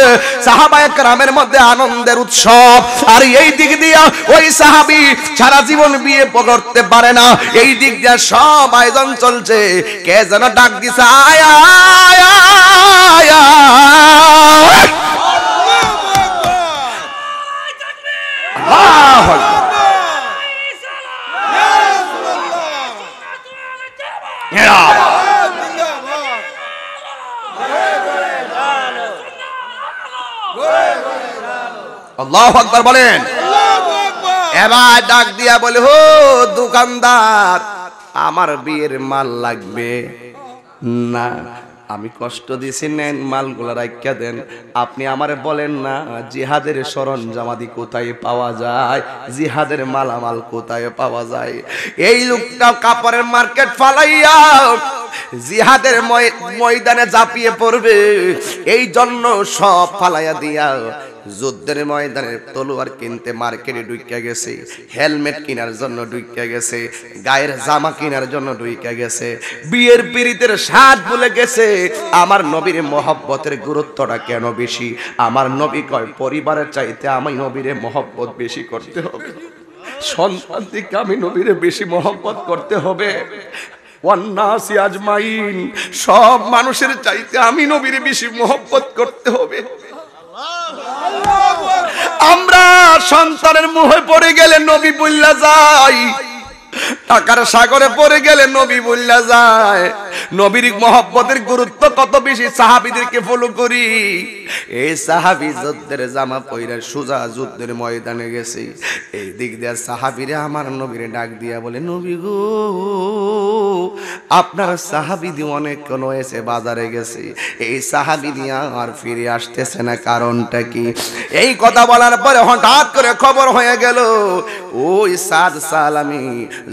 সাহাবায়ে কেরামের মধ্যে আনন্দের উৎসব। আর এই দিক দিয়া ওই সাহাবী সারা জীবন বিয়ে করতে পারে না। এই দিক দিয়া সব আয়োজন চলছে। কে যেন ডাক দিছে আয় আল্লাহু আকবার। বলেন। এবার ডাক দিয়া বলে হো দোকানদার আমার বিয়ের মাল লাগবে না। আমি কষ্ট দিছি নেন, মালগুলা রাখিয়া দেন। আপনি আমারে বলেন না, জিহাদের সরঞ্জামাদি কোথায় পাওয়া যায়? জিহাদের মালামাল কোথায় পাওয়া যায়? এই লোকটা কাপড়ের মার্কেট ফালাইয়া জিহাদের ময়- ময়দানে ঝাঁপিয়ে পড়বে। এই জন্য সব ফালাইয়া দিয়া যুদ্ধের ময়দানে তলোয়ার কিনতে মার্কেটে ঢুইকা গেছে, হেলমেট কেনার জন্য ঢুইকা গেছে, গায়ের জামা কেনার জন্য ঢুইকা গেছে, বিয়ের পিরিতের স্বাদ বলে গেছে। আমার নবীর মহব্বতের গুরুত্বটা কেন বেশি? আমার নবী কয়, পরিবারের চাইতে আমি নবীরে মহব্বত বেশি করতে হবে। সন্তান থেকে আমি নবীরে বেশি মহব্বত করতে হবে। সব মানুষের চাইতে আমি নবীরে বেশি মহব্বত করতে হবে। আমরা সন্তানের মুহে পড়ে গেলে নবী বললা যাই টাকার সাগরে পড়ে গেলে নবী বললা যায়। নবীর মহব্বতের গুরুত্ব কত বেশি, সাহাবিদেরকে ফলো করি। এই সাহাবি যুদ্ধের জামা পইরা সুজা যুদ্ধের ময়দানে গেছে। এই দিক দিয়ে সাহাবিরে আমার নবীরে ডাক দিয়া বলে, নবী গো, আপনার সাহাবি দিয়ে অনেক কোন এসে বাজারে গেছে। এই সাহাবি দিয়ে আর ফিরে আসতেছে না, কারণটা কি? এই কথা বলার পরে হঠাৎ করে খবর হয়ে গেল, ওই সাদ সালামি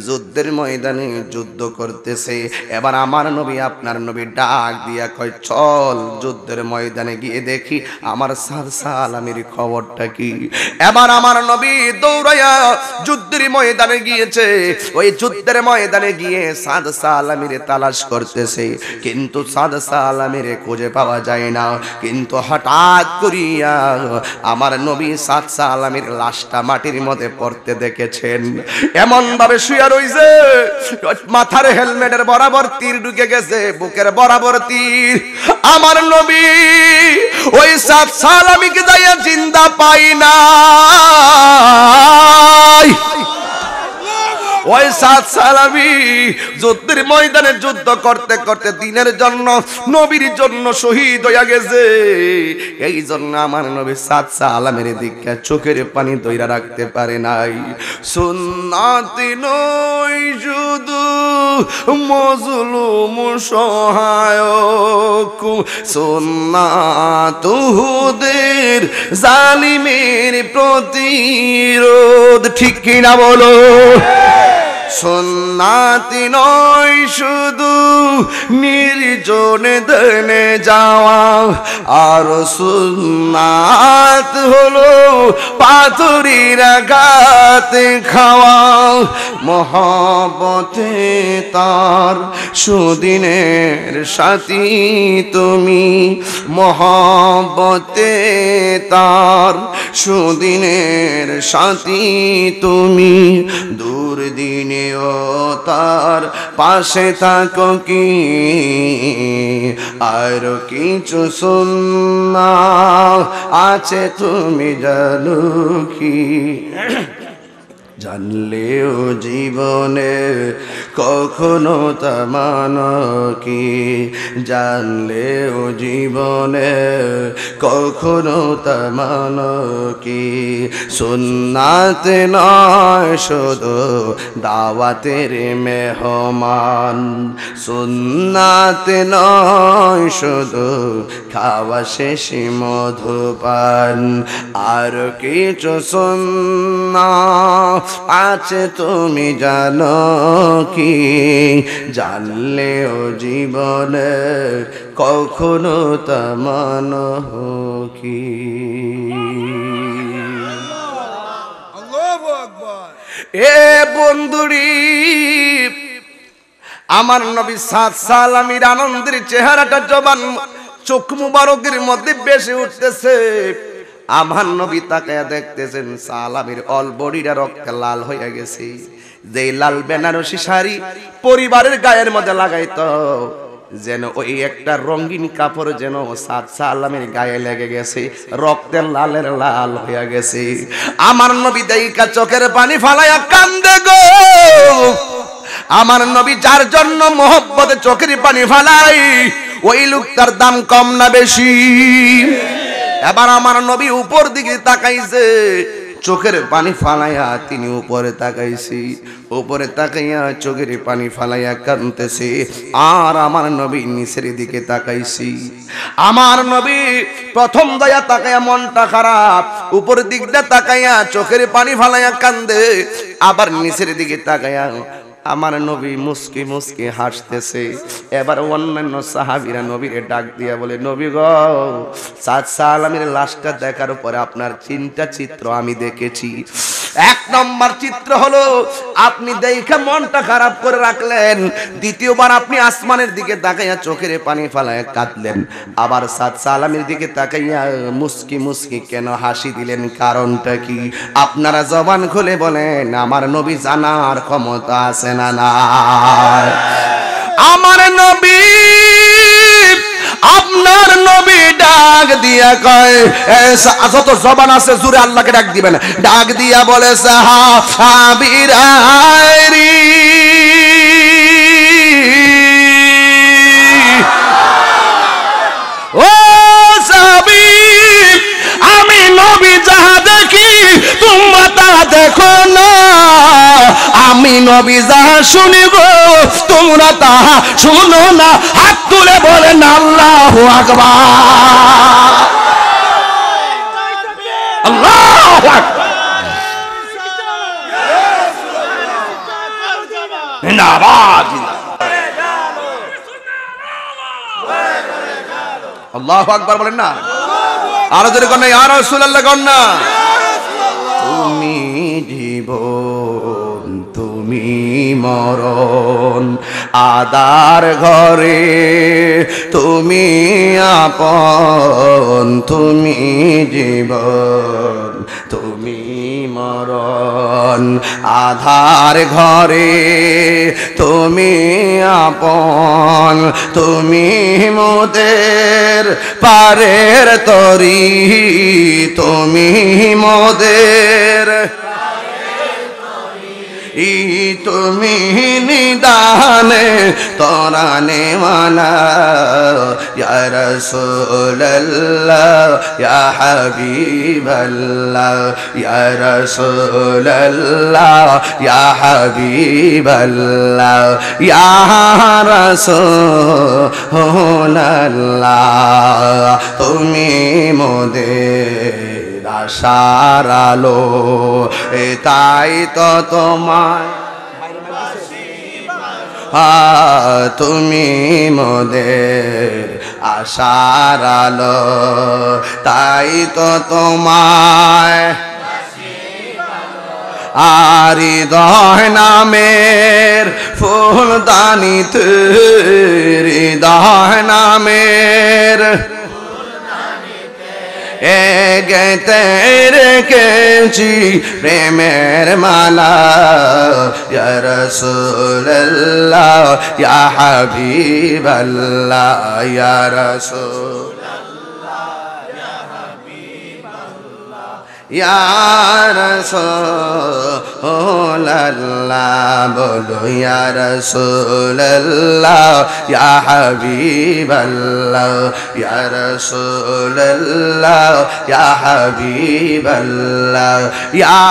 যুদ্ধের ময়দানে যুদ্ধ করতেছে। এবার আমার নবী আপনার নবী ডাক দিয়া কয়, চল যুদ্ধের ময়দানে গিয়ে দেখি আমার সাদ সালামির খবরটা কি। এবার আমার নবী দৌড়াইয়া যুদ্ধের ময়দানে গিয়েছে। ওই যুদ্ধের ময়দানে গিয়ে সাদ সালামিরে তালাশ করতেছে। কিন্তু সাদ সালামিরে খুঁজে পাওয়া যায় না। কিন্তু হঠাৎ করিয়া আমার নবী সাদ সালামির লাশটা মাটির মধ্যে পড়তে দেখেছেন। এমন ভাবে শুয়ে রইছে, মাথার হেলমেটের বরাবর তীর ঢুকে গেছে বুকের বরাবর তীর। আমার নবী ওই সাত সালামিকে যাইয়া জিন্দা পাই না ওই সাত সালামি, যুদ্ধের ময়দানে যুদ্ধ করতে করতে দিনের জন্য, নবীর জন্য শহীদ হইয়া গেছে। এই জন্য আমার নবী সাত সালামের দিকে চোখের পানি দইরা রাখতে পারে নাই। সুন্নাতি নই শুধু মজলুম সহায়ক। সুন্নাতুহুদের জালিমের প্রতিরোধ, ঠিক কিনা বলো? সুন্নাতি নয়, শুধু নির্জনে দেনে যাওয়া। আর সুন্নাত হলো পাথরির গাতে খাওয়া। মহাবতে তার সুদিনের সাথী তুমি। মহাবতে তার সুদিনের সাথী তুমি। দূর দিনেও তার পাশে থাকো কি? আর কিছু শুননা আছে তুমি জানো কি? জানলেও জীবনে কখনো তামান কি? জানলেও জীবনে কখনো তামান কি? সুন্নাতে নয়, শুধু দাওয়াতের মেহমান। সুন্নাতে নয়, শুধু খাওয়া শেষে মধুপান। আর কিছু সুন্না আছে তুমি জানো কি? জানলেও জীবনে কখনো তামান কি? আল্লাহু আকবার এ বন্ধুরি, আমার নবী সাত সালামির আনন্দের চেহারাটা জবান, চোখ মুবারকের মধ্যে বেশি উঠতেছে। আমার নবী তাকায়া দেখতেছেন, সালামির অল বডিটা রক্তে লাল হয়ে গেছে। যে লাল বেনারসি শাড়ি পরিবারের গায়ের মধ্যে লাগাইতো, যেন ওই একটা রঙিন কাপড় যেন সাত সালামের গায়ে লেগে গেছে রক্তের লালের লাল হয়ে গেছে। আমার নবী দেইকা চোখের পানি ফালাইয়া কান্দে গো। আমার নবী যার জন্য মোহব্বতে চোখের পানি ফালাই, ওই লোকটার দাম কম না বেশি। এবার আমার নবী উপর দিকে তাকাইছে। চোখের পানি ফালাইয়া তিনি উপরে তাকাইছি। উপরে তাকাইয়া চোখের পানি ফালাইয়া কানতেছে আর আমার নবী নিচের দিকে তাকাইছি। আমার নবী প্রথম দয়া তাকাইয়া মনটা খারাপ, উপর দিকটা তাকাইয়া চোখের পানি ফালাইয়া কান্দে, আবার নিচের দিকে তাকাইয়া আমার নবী মুসকি মুসকি হাসতেছে। এবার অন্যান্য সাহাবিরা নবীরে ডাক দিয়া বলে, নবী গ, সাত সালামের লাশটা দেখার পরে আপনার চিন্তা চিত্র আমি দেখেছি। এক নম্বর চিত্র হলো, আপনি দেখে মনটা খারাপ করে রাখলেন। দ্বিতীয়বার আপনি আসমানের দিকে তাকাইয়া চোখের পানি ফালায় কাঁদলেন। আবার সাত সালামের দিকে তাকাইয়া মুস্কি মুস্কি কেন হাসি দিলেন? কারণটা কি? আপনারা জবান খুলে বলেন, আমার নবী জানার ক্ষমতা আছে না না আমার নবী আপনার নবী ডাক দিয়া কয় যত জবান আছে জুড়ে আল্লাহকে ডাক দিবেন। ডাক দিয়া বলে সাহাবিরাইরি ও সাহাবি আমি নবী যাহা তোমরা তা দেখো না। আমি নবী যাহা শুনিব তোমরা তাহা শুনো না। হাত তুলে বলেন আল্লাহ আকবার। আল্লাহ আল্লাহ আকবার বলেন না। আরও কন্যা আর রাসূলুল্লাহ কন্যা তুমি তুমি মরণ। আদার ঘরে তুমি আপন, তুমি জীবন, তুমি মরণ। আধার ঘরে তুমি আপন, তুমি মোদের পারের তরি, তুমি মোদের ই তুমি নিদানে তোরানে মানা ইয়া রাসূলুল্লাহ, ইয়া হাবিবাল্লাহ, ইয়া রাসূলুল্লাহ, ইয়া হাবিবাল্লাহ, ইয়া রাসূলুল্লাহ। তুমি মোদের আলো, এ তাই তো তোমায় তুমি মোদের আশার আলো, তাই তো তোমায় আর হৃদয় নামের ফুলদানিতে হৃদয় নামের এ গেতে রেখেছি প্রেমের মালা। রাসূলুল্লাহ ইয়া হাবিবাল্লাহ রাসূল ইয়া রাসূলুল্লাহ বলো ইয়া রাসূলুল্লাহ ইয়া হাবিবাল্লাহ ইয়া রাসূলুল্লাহ ইয়া হাবিবাল্লাহ, ইয়া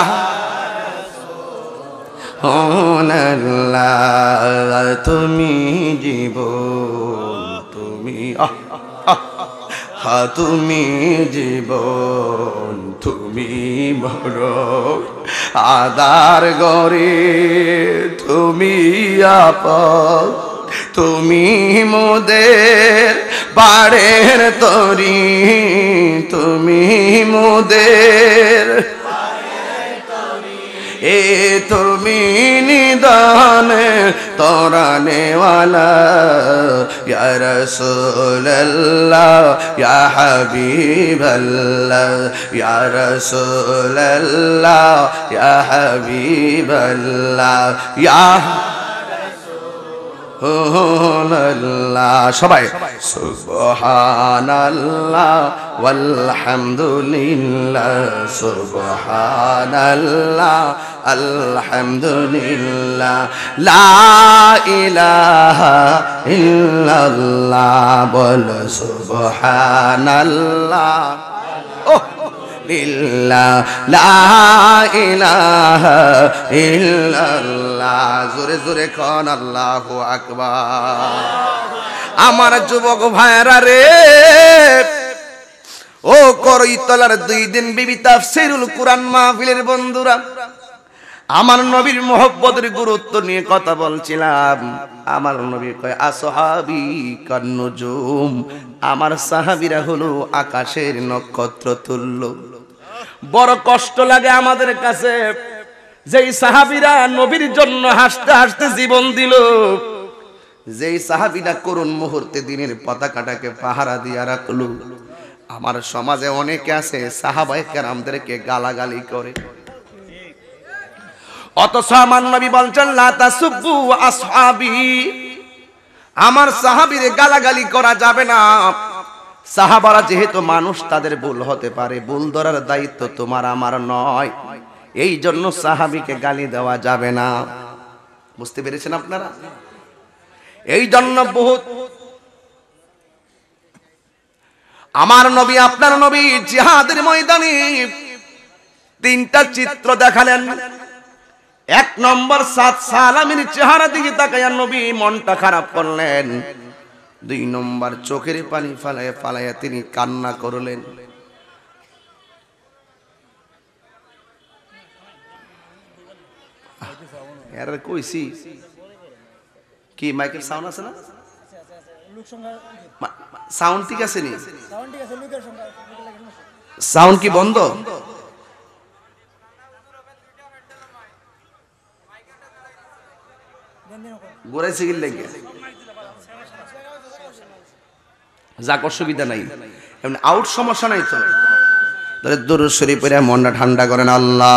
তুমি জীবন, তুমি আহ। হা তুমি জীবন, তুমি বড় আদার গরে তুমি আপ তুমি মোদের বাড়ের তরি, তুমি মোদের এ তুমি নিদান তোরানেওয়ালা ইয়া রাসূলুল্লাহ ইয়া হাবিবাল্লাহ ইয়া রাসূলুল্লাহ ইয়া হাবিবাল্লাহ ইয়া সবাই। সুবহানাল্লাহ ওয়ালহামদুলিল্লাহ সুবহানাল্লাহ আলহামদুলিল্লাহ লা ইলাহা ইল্লাল্লাহ বল সুবহানাল্লাহ। লিল্লাহ লা ইলাহা জোরে জোরে কোন, আল্লাহু আকবার। আমার যুবক ভাইরা রে, ও করইতলার দুই দিন বিবি তাফসিরুল কুরান মাহফিলের বন্ধুরা আমার নবীর মোহব্বতের গুরুত্ব নিয়ে কথা বলছিলাম। আমার নবী কয়, আসহাবি কান্নজুম, আমার সাহাবিরা হলো আকাশের নক্ষত্র তুল্য। বড় কষ্ট লাগে আমাদের কাছে। যেই সাহাবিরা নবীর জন্য হাসতে হাসতে জীবন দিল, যেই সাহাবিরা করুণ মুহূর্তে দিনের পতাকাটাকে পাহারা দিয়া রাখল, আমার সমাজে অনেকে আছে সাহাবাই আমাদেরকে গালাগালি করে। অথচ আমার নবী আমার সাহাবীরে গালাগালি করা যাবে না। সাহাবারা যেহেতু মানুষ, তাদের ভুল হতে পারে। ভুল ধরার দায়িত্ব তোমার, আমার নয়। এই জন্য সাহাবিকে গালি দেওয়া যাবে না। বুঝতে পেরেছেন আপনারা? এই জন্য বহুত আমার নবী, আপনার নবী জিহাদের ময়দানে তিনটা চিত্র দেখালেন। এক নম্বর সাত সালামির চেহারা দিকে তাকাইয়া নবী মনটা খারাপ করলেন। দুই নম্বর চোখের পানি ফালাইয়া ফালাইয়া তিনি কান্না করলেন। এর কইছি। কি মাইকের সাউন্ড আছে না? সাউন্ড ঠিক আছে নি। সাউন্ড কি বন্ধ? গোড়াইছে গিল লেগে। যাক অসুবিধা নাই। এমনি আউট সমস্যা নাই তো? তাহলে দুরুদ শরীফ পড়ে মনটা ঠান্ডা করেন আল্লাহ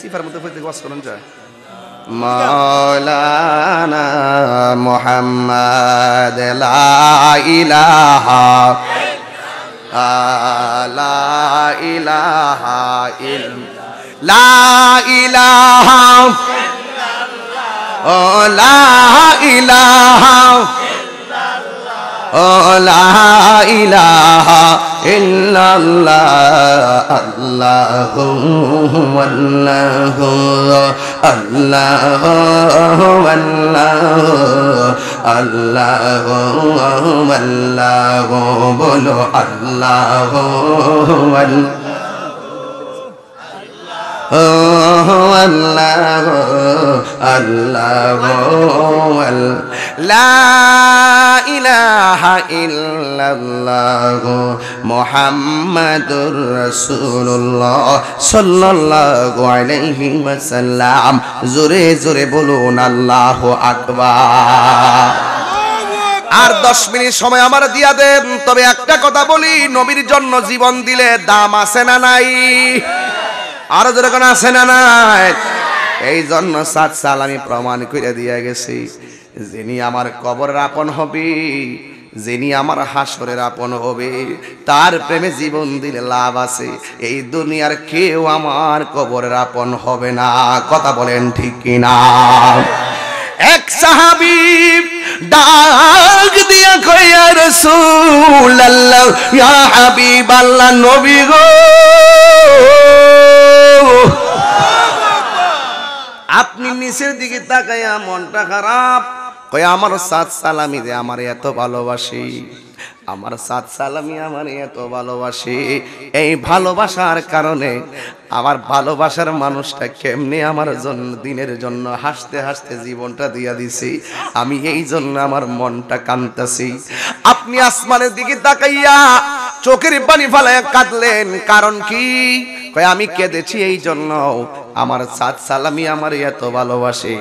সিফার মধ্যে ওয়াজ করেন যায় مولانا محمد لا إله لا إله إلا لا إله لا إله لا إله إلا الله الله والله الله والله الله والله بلو الله. আল্লাহ আল্লাহ লা ইলাহা ইল্লাল্লাহ মুহাম্মাদুর রাসূলুল্লাহ সাল্লাল্লাহু আলাইহি ওয়াসাল্লাম জোরে জোরে বলুন আল্লাহু আকবার আর দশ মিনিট সময় আমার দিয়া দেন, তবে একটা কথা বলি, নবীর জন্য জীবন দিলে দাম আছে না নাই? আরও যেরকম আছে না নাই? এই জন্য সাত সাল আমি প্রমাণ করে দিয়ে গেছি, যিনি আমার কবর আপন হবে, যিনি আমার হাসরের আপন হবে, তার প্রেমে জীবন দিলে লাভ আছে। এই দুনিয়ার কেউ আমার কবরের আপন হবে না। কথা বলেন ঠিক কিনা? এক সাহাবি ডাক দিয়া কইয়া রসুল আল্লাহ ইয়া হাবিব আল্লাহ নবী গো। আপনি নিচের দিকে তাকাইয়া মনটা খারাপ। কই আমার সাত সালামি দে আমার এত ভালোবাসি। আমার সাত সালামি আমার এত ভালোবাসি। এই ভালোবাসার কারণে আমার ভালোবাসার মানুষটা কেমনে আমার জন্য, দিনের জন্য হাসতে হাসতে জীবনটা দিয়া দিছি। আমি এই জন্য আমার মনটা কান্তাছি আপনি আসমানের দিকে তাকাইয়া চোখের পানি ফালায় কাঁদলেন। কারণ কি? আমি কেঁদেছি এই জন্য। আমার সাত সালামি আমার এত ভালোবাসে,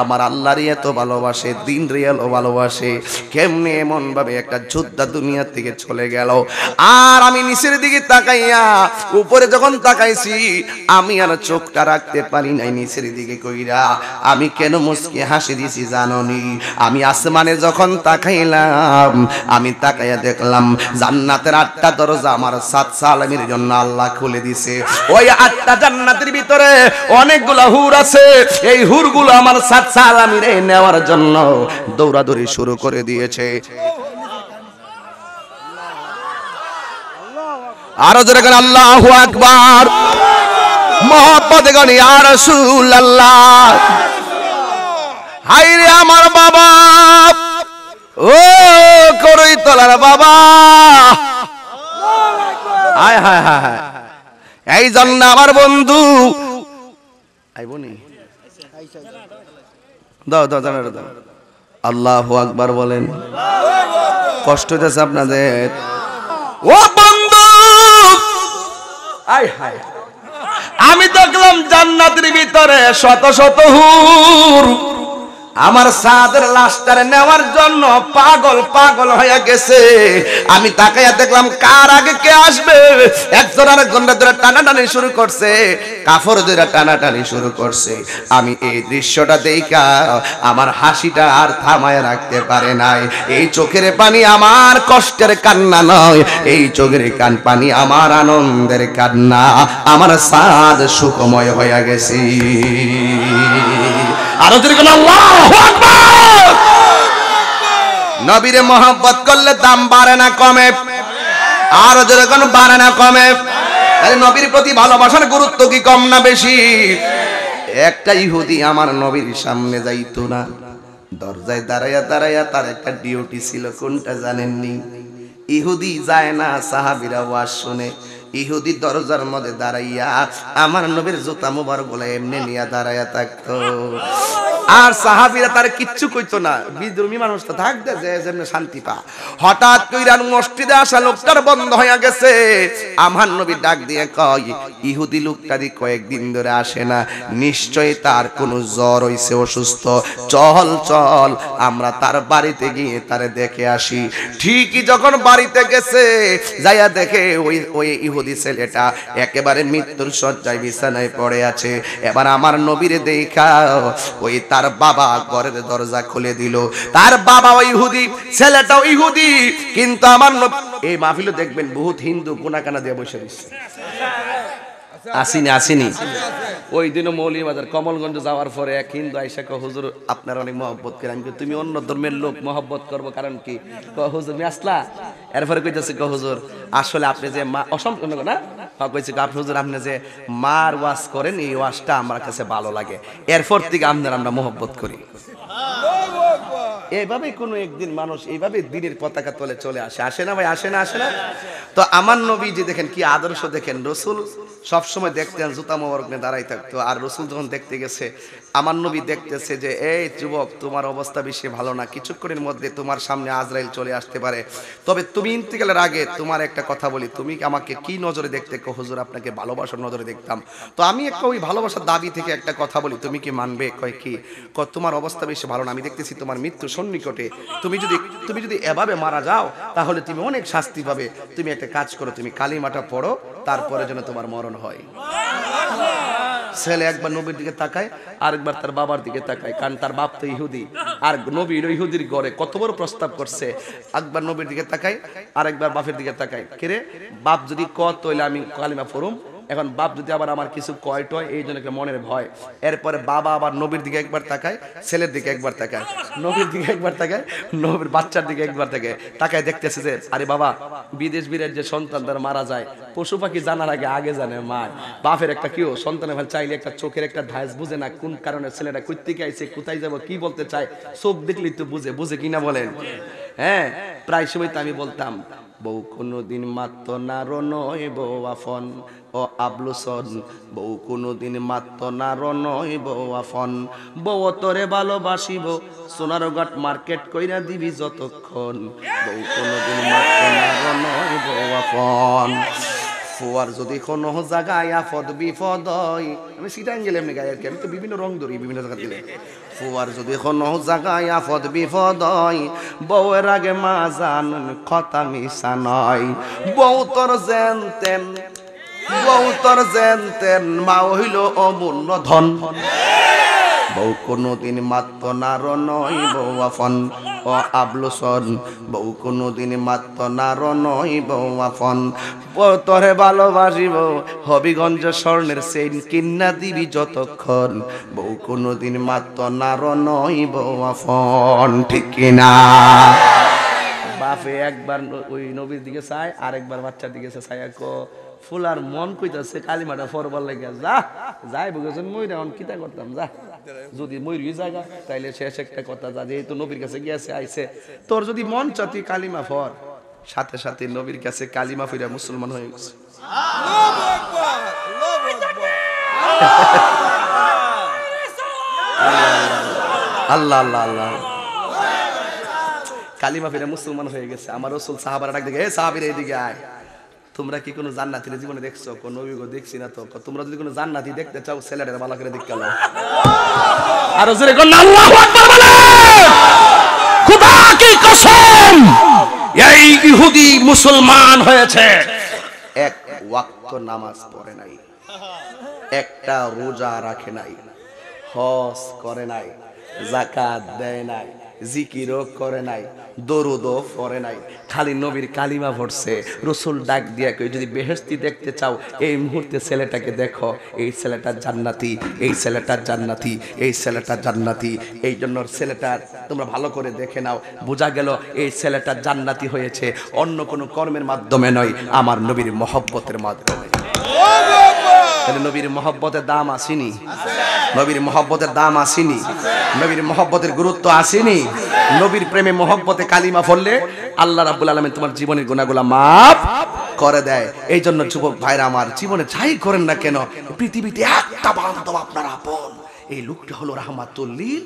আমার আল্লাহর এত ভালোবাসে দিন রিয়ালও ভালোবাসে, কেমনে এমন ভাবে একটা যোদ্ধা দুনিয়া থেকে চলে গেল। আর আমি নিচের দিকে তাকাইয়া, উপরে যখন তাকাইছি, আমি আর চোখটা রাখতে পারি নাই নিচের দিকে কইরা। আমি কেন মুসকে হাসি দিছি জাননি? আমি আসমানে যখন তাকাইলাম, আমি তাকাইয়া দেখলাম, জান্নাতের আটটা দরজা আমার সাত সালামির জন্য আল্লাহ খুলে দিছে। ওই আটটা জান্নাতের ভিতরে অনেকগুলা হুর আছে। এই হুরগুলো আমার সাত সালামিরে নেওয়ার জন্য দৌড়াদৌড়ি শুরু করে দিয়েছে। আরও জোরে করে আল্লাহু আকবার। মোহাম্মদ গনি আর হাই রে আমার বাবা। ও করই তোলার বাবা হায় হায় হায়। এই জন্য আমার বন্ধু আইবনি। দাও দাও দাও দাও আল্লাহ আকবার বলেন। কষ্ট হইতেছে আপনাদের। ও আয়, হায়। আমি দেখলাম জান্নাতের ভিতরে শত শত হুর। আমার সাদের লাশটারে নেওয়ার জন্য পাগল পাগল হয়ে গেছে। আমি তাকাইয়া দেখলাম, কার আগে কে আসবে? একজন আর ঘণ্টা ধরে টানাটানি শুরু করছে, কাফর ধরে টানাটানি শুরু করছে। আমি এই দৃশ্যটা দেখা আমার হাসিটা আর থামায় রাখতে পারে নাই। এই চোখের পানি আমার কষ্টের কান্না নয়, এই চোখের কান পানি আমার আনন্দের কান্না। আমার সাদ সুখময় হয়ে গেছে। আরও যদি নবীরে মোহাম্মত করলে দাম বাড়ে না কমে। আরও যদি কোন বাড়ে না কমে। নবীর প্রতি ভালোবাসার গুরুত্ব কি কম না বেশি? একটা ইহুদি আমার নবীর সামনে যাইতো না। দরজায় দাঁড়াইয়া দাঁড়াইয়া তার একটা ডিউটি ছিল, কোনটা জানেননি? ইহুদি যায় না, সাহাবিরা ওয়াজ শুনে। ইহুদি দরজার মধ্যে দাঁড়াইয়া আমার নবীর জুতা মুবারগুলা এমনি নিয়ে দাঁড়াইয়া থাকতো। আর সাহাবিরা তার কিচ্ছু কইতো না। বিদ্রোহী মানুষ তো যে শান্তি পা। হঠাৎ কইরান মসজিদে আসা লোকটার বন্ধ গেছে। আমার নবী ডাক দিয়ে কয়, ইহুদি লোকটা কয়েকদিন ধরে আসে না। নিশ্চয়ই তার কোনো জ্বর হইছে, অসুস্থ। চল চল, আমরা তার বাড়িতে গিয়ে তারে দেখে আসি। ঠিকই যখন বাড়িতে গেছে, যাইয়া দেখে ওই ওই ইহুদি ছেলেটা একেবারে মৃত্যুর শয্যায় বিছানায় পড়ে আছে। এবার আমার নবীরে দেখা ওই তার বাবা ঘরের দরজা খুলে দিল। তার বাবা ইহুদি, ছেলেটাও ইহুদি, কিন্তু আমার এই মাহফিলে দেখবেন বহুত হিন্দু কোনা কানা দিয়ে বসে দিচ্ছে আসিনি আসিনি। ওই দিনও মৌলিবাজার কমলগঞ্জ যাওয়ার পরে এক হিন্দু আইসা ক হুজুর আপনার অনেক মহব্বত করে আমি তুমি অন্য ধর্মের লোক মহব্বত করব কারণ কি? ক হুজুর আসলা। এরপরে কইতেছে ক হুজুর আসলে আপনি যে মা অসম্পূর্ণ না? কইছে আপনি হুজুর আপনি যে মার ওয়াজ করেন এই ওয়াজটা আমার কাছে ভালো লাগে। এরপর থেকে আপনার আমরা মহব্বত করি। এইভাবেই কোনো একদিন মানুষ এইভাবে দিনের পতাকা তলে চলে আসে। আসে না ভাই? আসে না? আসে না? তো আমার নবী যে দেখেন কি আদর্শ দেখেন। রসুল সবসময় দেখতেন, জুতা মোবারক নিয়ে দাঁড়াই থাকতো। আর রসুল যখন দেখতে গেছে আমার নবী দেখতেছে যে, এই যুবক, তোমার অবস্থা বেশি ভালো না। কিছুক্ষণের মধ্যে তোমার সামনে আজরাইল চলে আসতে পারে। তবে তুমি ইন্তিকালের আগে তোমার একটা কথা বলি। তুমি আমাকে কি নজরে দেখতে কো? হুজুর, আপনাকে ভালোবাসার নজরে দেখতাম। তো আমি একটা ওই ভালোবাসার দাবি থেকে একটা কথা বলি। তুমি কি মানবে? কয় কি? ক তোমার অবস্থা বেশি ভালো না। আমি দেখতেছি তোমার মৃত্যু সন্নিকটে। তুমি যদি তুমি যদি এভাবে মারা যাও, তাহলে তুমি অনেক শাস্তি পাবে। তুমি একটা কাজ করো, তুমি কালিমাটা পড়ো, তারপরে যেন তোমার মরণ হয়। ছেলে একবার নবীর দিকে তাকায়, আরেকবার তার বাবার দিকে তাকায়, কারণ তার বাপ তো ইহুদি। আর নবীর ইহুদির গড়ে, কত বড় প্রস্তাব করছে। একবার নবীর দিকে তাকায়, আরেকবার বাপের দিকে তাকায়। কেরে বাপ যদি কত তইলে আমি কালিমা পড়ুম। এখন বাপ যদি আবার আমার কিছু কয় টয়, এই জন্য মনের ভয়? এরপরে বাবা আবার নবীর দিকে একবার তাকায়, ছেলের দিকে একবার তাকায়, নবীর দিকে একবার তাকায়, নবীর বাচ্চার দিকে একবার তাকায় তাকায় দেখতেছে যে, আরে বাবা, বিদেশ বীরের যে সন্তান তার মারা যায়, পশু পাখি জানার আগে আগে জানে মা। বাপের একটা কেউ সন্তানের ভাই চাইলে একটা চোখের একটা ধাস বুঝে না কোন কারণে ছেলেটা কই থেকে আইছে, কোথায় যাব, কি বলতে চায়, চোখ দেখলেই তো বুঝে বুঝে কিনা বলেন? হ্যাঁ প্রায় সময় তো আমি বলতাম বউ কোনো দিন মাত্র নার নয় বউ আফন। ও আবলুসন, বউ কোনো দিন মাত্র নার নয় বউ আফন। বউ তোরে ভালোবাসিব, সোনার ঘাট মার্কেট কইরা দিবি যতক্ষণ। বউ কোনো দিন মাত্র নার নয় বউ আফন। ফুয়ার যদি কোনো জায়গায় আফদ বিপদ হয়, আমি সিটাং গেলে এমনি গায়ে আর কি আমি তো বিভিন্ন রং ধরি বিভিন্ন জায়গা দিলে ফুয়ার যদি কোনো জায়গায় আফদ বিপদ হয়, বউয়ের আগে মা জান কথা মিশা নয়। বউ তোর যেন তেন, বউ তোর যেন তেন, মা হইল অমূল্য ধন। বউ কোনো দিন মাত্র নার নয় বউ আফন। ও আবলুসন বউ কোনো দিন মাত্র নার নয় বউ আফন তরে ভালোবাসিব, হবিগঞ্জ স্বর্ণের সেন কিন্না দিবি যতক্ষণ। বউ কোনো দিন মাত্র নার নয় বউ আফন, ঠিক কিনা? বাপে একবার ওই নবীর দিকে চায়, আরেকবার বাচ্চার দিকে চায়, কো, ফুলার মন কইতাছে কালিমাটা ফরবার লাগে, যা যাই বুঝেছেন মই এখন কিতা করতাম, যা। যদি ময়ূরই জায়গা, তাইলে শেষ একটা কথা যা, যেহেতু নবীর কাছে গিয়েছে, আইছে। তোর যদি মন চা তুই কালিমা ফর সাথে সাথে নবীর কাছে কালিমা ফিরা মুসলমান হয়ে গেছে। আল্লাহ আল্লাহ আল্লাহ। কালিমা ফিরে মুসলমান হয়ে গেছে। আমার রসুল সাহাবার ডাক দেখে সাহাবির এইদিকে আয়। তোমরা কি কোনো জান্নাতির জীবনে দেখছ? কোন নবীগো দেখছি না তো। তোমরা যদি কোনো জান্নাতি দেখতে চাও, ছেলেটার ভালো করে দেখতে লো আর জোরে কোন আল্লাহু আকবার বলে! খোদা কি কসম! এই ইহুদি মুসলমান হয়েছে। এক ওয়াক্ত নামাজ পড়ে নাই। একটা রোজা রাখে নাই। হজ করে নাই। জাকাত দেয় নাই। জিকিরও করে নাই, দরুদও পড়ে নাই। খালি নবীর কালিমা পড়ছে, রসুল ডাক দিয়া কই যদি বেহেস্তি দেখতে চাও, এই মুহূর্তে ছেলেটাকে দেখো, এই ছেলেটা জান্নাতি, এই ছেলেটার জান্নাতি, এই ছেলেটা জান্নাতি। এই জন্য ছেলেটার তোমরা ভালো করে দেখে নাও, বোঝা গেল এই ছেলেটা জান্নাতি হয়েছে, অন্য কোনো কর্মের মাধ্যমে নয়, আমার নবীর মহব্বতের মাধ্যমে। তাহলে নবীর মহব্বতের দাম আসেনি। নবীর মহব্বতের দাম আসেনি। নবীর মহব্বতের গুরুত্ব আসেনি। নবীর প্রেমে মহব্বতে কালিমা ফললে আল্লাহ রাব্বুল আলামিন তোমার জীবনের গুণাগুলা মাফ করে দেয়। এই জন্য যুবক ভাইরা আমার জীবনে যাই করেন না কেন, পৃথিবীতে একটা বান্ধব আপনার আপন। এই লোকটা হলো রাহমাতুল্লিল।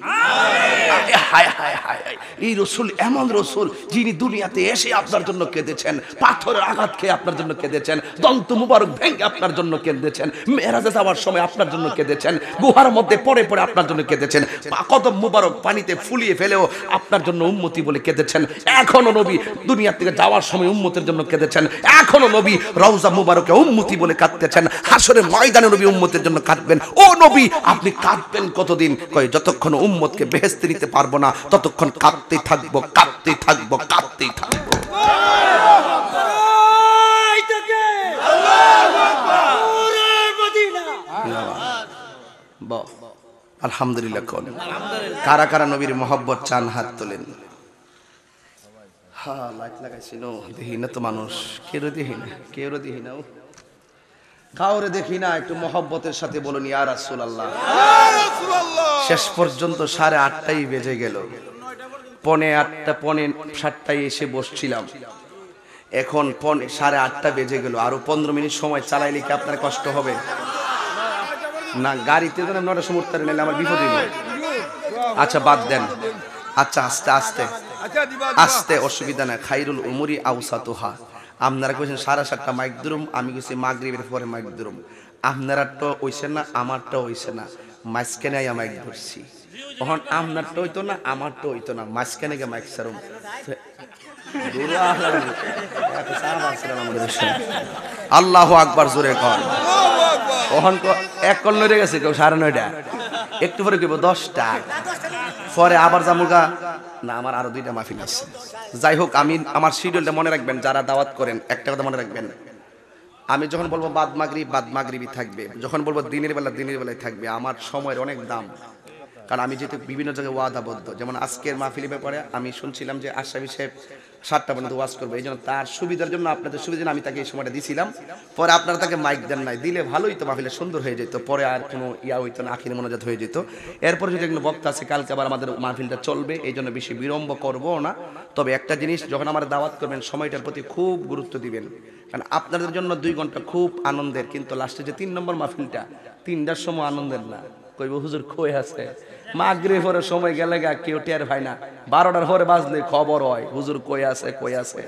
এই রসুল, এমন রসুল যিনি দুনিয়াতে এসে আপনার জন্য কেঁদেছেন, পাথরের আঘাত খেয়ে আপনার জন্য কেঁদেছেন, দন্ত মুবারক ভেঙে আপনার জন্য কেঁদেছেন, মেরাজে যাওয়ার সময় আপনার জন্য কেঁদেছেন, গুহার মধ্যে পড়ে পড়ে আপনার জন্য কেঁদেছেন কদম মুবারক পানিতে ফুলিয়ে ফেলেও আপনার জন্য উন্মতি বলে কেঁদেছেন। এখনও নবী দুনিয়া থেকে যাওয়ার সময় উম্মতের জন্য কেঁদেছেন। এখনও নবী রওজা মুবারকে উম্মতি বলে কাঁদতেছেন। হাসরে ময়দানে নবী উম্মতের জন্য কাঁদবেন। ও নবী, আপনি কাঁদবেন কতদিন? কয়, যতক্ষণ উম্মতকে বেহেস্তে নিতে পারব না, ততক্ষণ কাঁদতেই থাকব কাঁদতেই থাকব কাঁদতেই থাকব। আলহামদুলিল্লাহ কোন কারা কারা নবীর মোহব্বত চান হাত তোলেন? হ্যাঁ লাইট লাগাইছি, নো দেখি না তো মানুষ কেউ দেখি না কেউ দেখি না। কাউরে দেখি না একটু মহব্বতের সাথে বলুন ইয়া রাসূল আল্লাহ শেষ পর্যন্ত সাড়ে আটটাই বেজে গেল। পনে আটটা পনে সাতটায় এসে বসছিলাম। এখন পনে সাড়ে আটটা বেজে গেল। আরও পনেরো মিনিট সময় চালাইলে কি আপনার কষ্ট হবে? না গাড়িতে তো নটা সময় উঠতে নিলে আমার বিপদ আচ্ছা বাদ দেন। আচ্ছা আস্তে আস্তে। আস্তে অসুবিধা না খাইরুল উমরি আউসাতুহা আপনারা কইছেন সাড়ে সাতটা মাইক দুরুম, আমি কইছি মাগরিবের পরে মাইক দুরুম। আপনারটা হইছে না, আমারটা হইছে না, মাঝখানে আইয়া মাইক ধরছি। তখন আপনারটা হইতো না, আমারটা হইতো না, মাঝখানে গিয়ে মাইক সারুম আল্লাহ আকবার জোরে কর ওহন এক কল নড়ে গেছে কেউ সাড়ে নয়টা। একটু পরে কেবল দশটা। পরে আবার জামুগা না, আমার আরও দুইটা মাহফিল আছে। যাই হোক, আমি আমার শিডিউলটা মনে রাখবেন, যারা দাওয়াত করেন একটা কথা মনে রাখবেন। আমি যখন বলব বাদ মাগরি বাদ মাগরিবি থাকবে। যখন বলব দিনের বেলা, দিনের বেলায় থাকবে। আমার সময়ের অনেক দাম। কারণ আমি যেহেতু বিভিন্ন জায়গায় ওয়াদাবদ্ধ, যেমন আজকের মাহফিলের ব্যাপারে আমি শুনছিলাম যে আশরাফি সাহেব সাতটা পর্যন্ত ওয়াজ করবে, এই জন্য তার সুবিধার জন্য আপনাদের সুবিধার জন্য আমি তাকে এই সময়টা দিছিলাম। পরে আপনারা তাকে মাইক দেন নাই, দিলে ভালোই তো মাহফিলে সুন্দর হয়ে যেত, পরে আর কোনো ইয়া হইতো না, আখির মনোজাত হয়ে যেত। এরপর যদি কোনো বক্তা আছে, কালকে আবার আমাদের মাহফিলটা চলবে, এই জন্য বেশি বিলম্ব করব না। তবে একটা জিনিস, যখন আমার দাওয়াত করবেন, সময়টার প্রতি খুব গুরুত্ব দিবেন। কারণ আপনাদের জন্য দুই ঘণ্টা খুব আনন্দের, কিন্তু লাস্টে যে তিন নম্বর মাহফিলটা, তিনটার সময় আনন্দের না। কইব, হুজুর কই আছে? মাগরে পরে সময় গেলে গা কেউ টের ভাই না। বারোটার পরে বাজলে খবর হয়, হুজুর কই আছে কই আছে?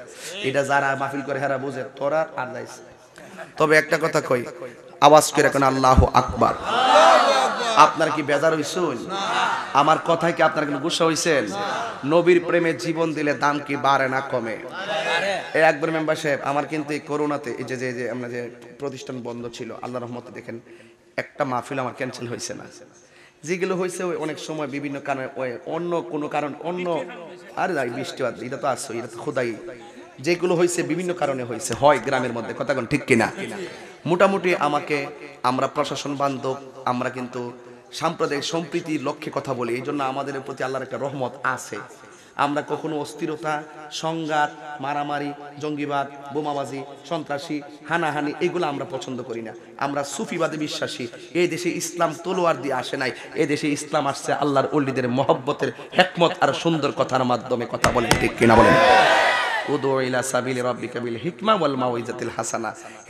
এটা যারা মাহফিল করে হেরা বুঝে, তোরা আর যাইছে তবে একটা কথা কই, আওয়াজ করে এখন আল্লাহ আকবার। আপনার কি বেজার হইছুন আমার কথায় কি আপনার কোনো গুসা হইছেন নবীর প্রেমে জীবন দিলে দাম কি বাড়ে না কমে? একবার মেম্বার সাহেব, আমার কিন্তু এই করোনাতে এই যে যে যে, আমরা যে প্রতিষ্ঠান বন্ধ ছিল আল্লাহ রহমতে দেখেন, একটা মাহফিল আমার ক্যান্সেল হয়েছে না। যেগুলো হয়েছে অনেক সময় বিভিন্ন কারণে অন্য কোনো কারণ, অন্য আরে বৃষ্টি এটা তো আসো এটা তো খোদাই। যেগুলো হয়েছে বিভিন্ন কারণে হয়েছে, হয় গ্রামের মধ্যে, কথা কোন ঠিক কিনা? মোটামুটি আমাকে, আমরা প্রশাসন বান্ধব, আমরা কিন্তু সাম্প্রদায়িক সম্প্রীতির লক্ষ্যে কথা বলি এই জন্য আমাদের প্রতি আল্লাহর একটা রহমত আছে। আমরা কখনো অস্থিরতা, সংঘাত, মারামারি, জঙ্গিবাদ, বোমাবাজি, সন্ত্রাসী, হানাহানি এগুলো আমরা পছন্দ করি না। আমরা সুফিবাদে বিশ্বাসী। এই দেশে ইসলাম তলোয়ার দিয়ে আসে নাই। এই দেশে ইসলাম আসছে আল্লাহর অল্লিদের মহব্বতের হেকমত আর সুন্দর কথার মাধ্যমে কথা বলেন, ঠিক কিনা বলেন?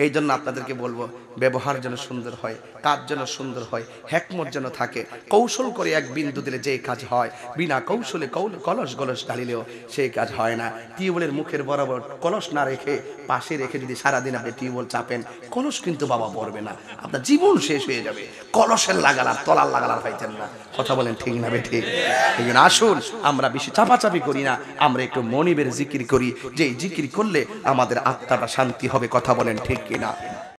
এই জন্য আপনাদেরকে বলব, ব্যবহার যেন সুন্দর হয়। কাজ যেন সুন্দর হয়, হেকমত যেন থাকে। কৌশল করে এক বিন্দু দিলে যে কাজ হয়, বিনা কৌশলে কৌল কলস গলস ঢালিলেও সেই কাজ হয় না। টিউবওয়েলের মুখের বরাবর কলস না রেখে পাশে রেখে যদি সারাদিন আপনি টিউবওয়েল চাপেন, কলস কিন্তু বাবা পড়বে না। আপনার জীবন শেষ হয়ে যাবে। কলসের লাগালার তলার লাগালার পাইতেন না। কথা বলেন ঠিক না বে ঠিক এই জন্য আসুন, আমরা বেশি চাপাচাপি করি না। আমরা একটু মনিবের জিকির করি। যে জিকির করলে আমাদের আত্মাটা শান্তি হবে, কথা বলেন ঠিক কিনা?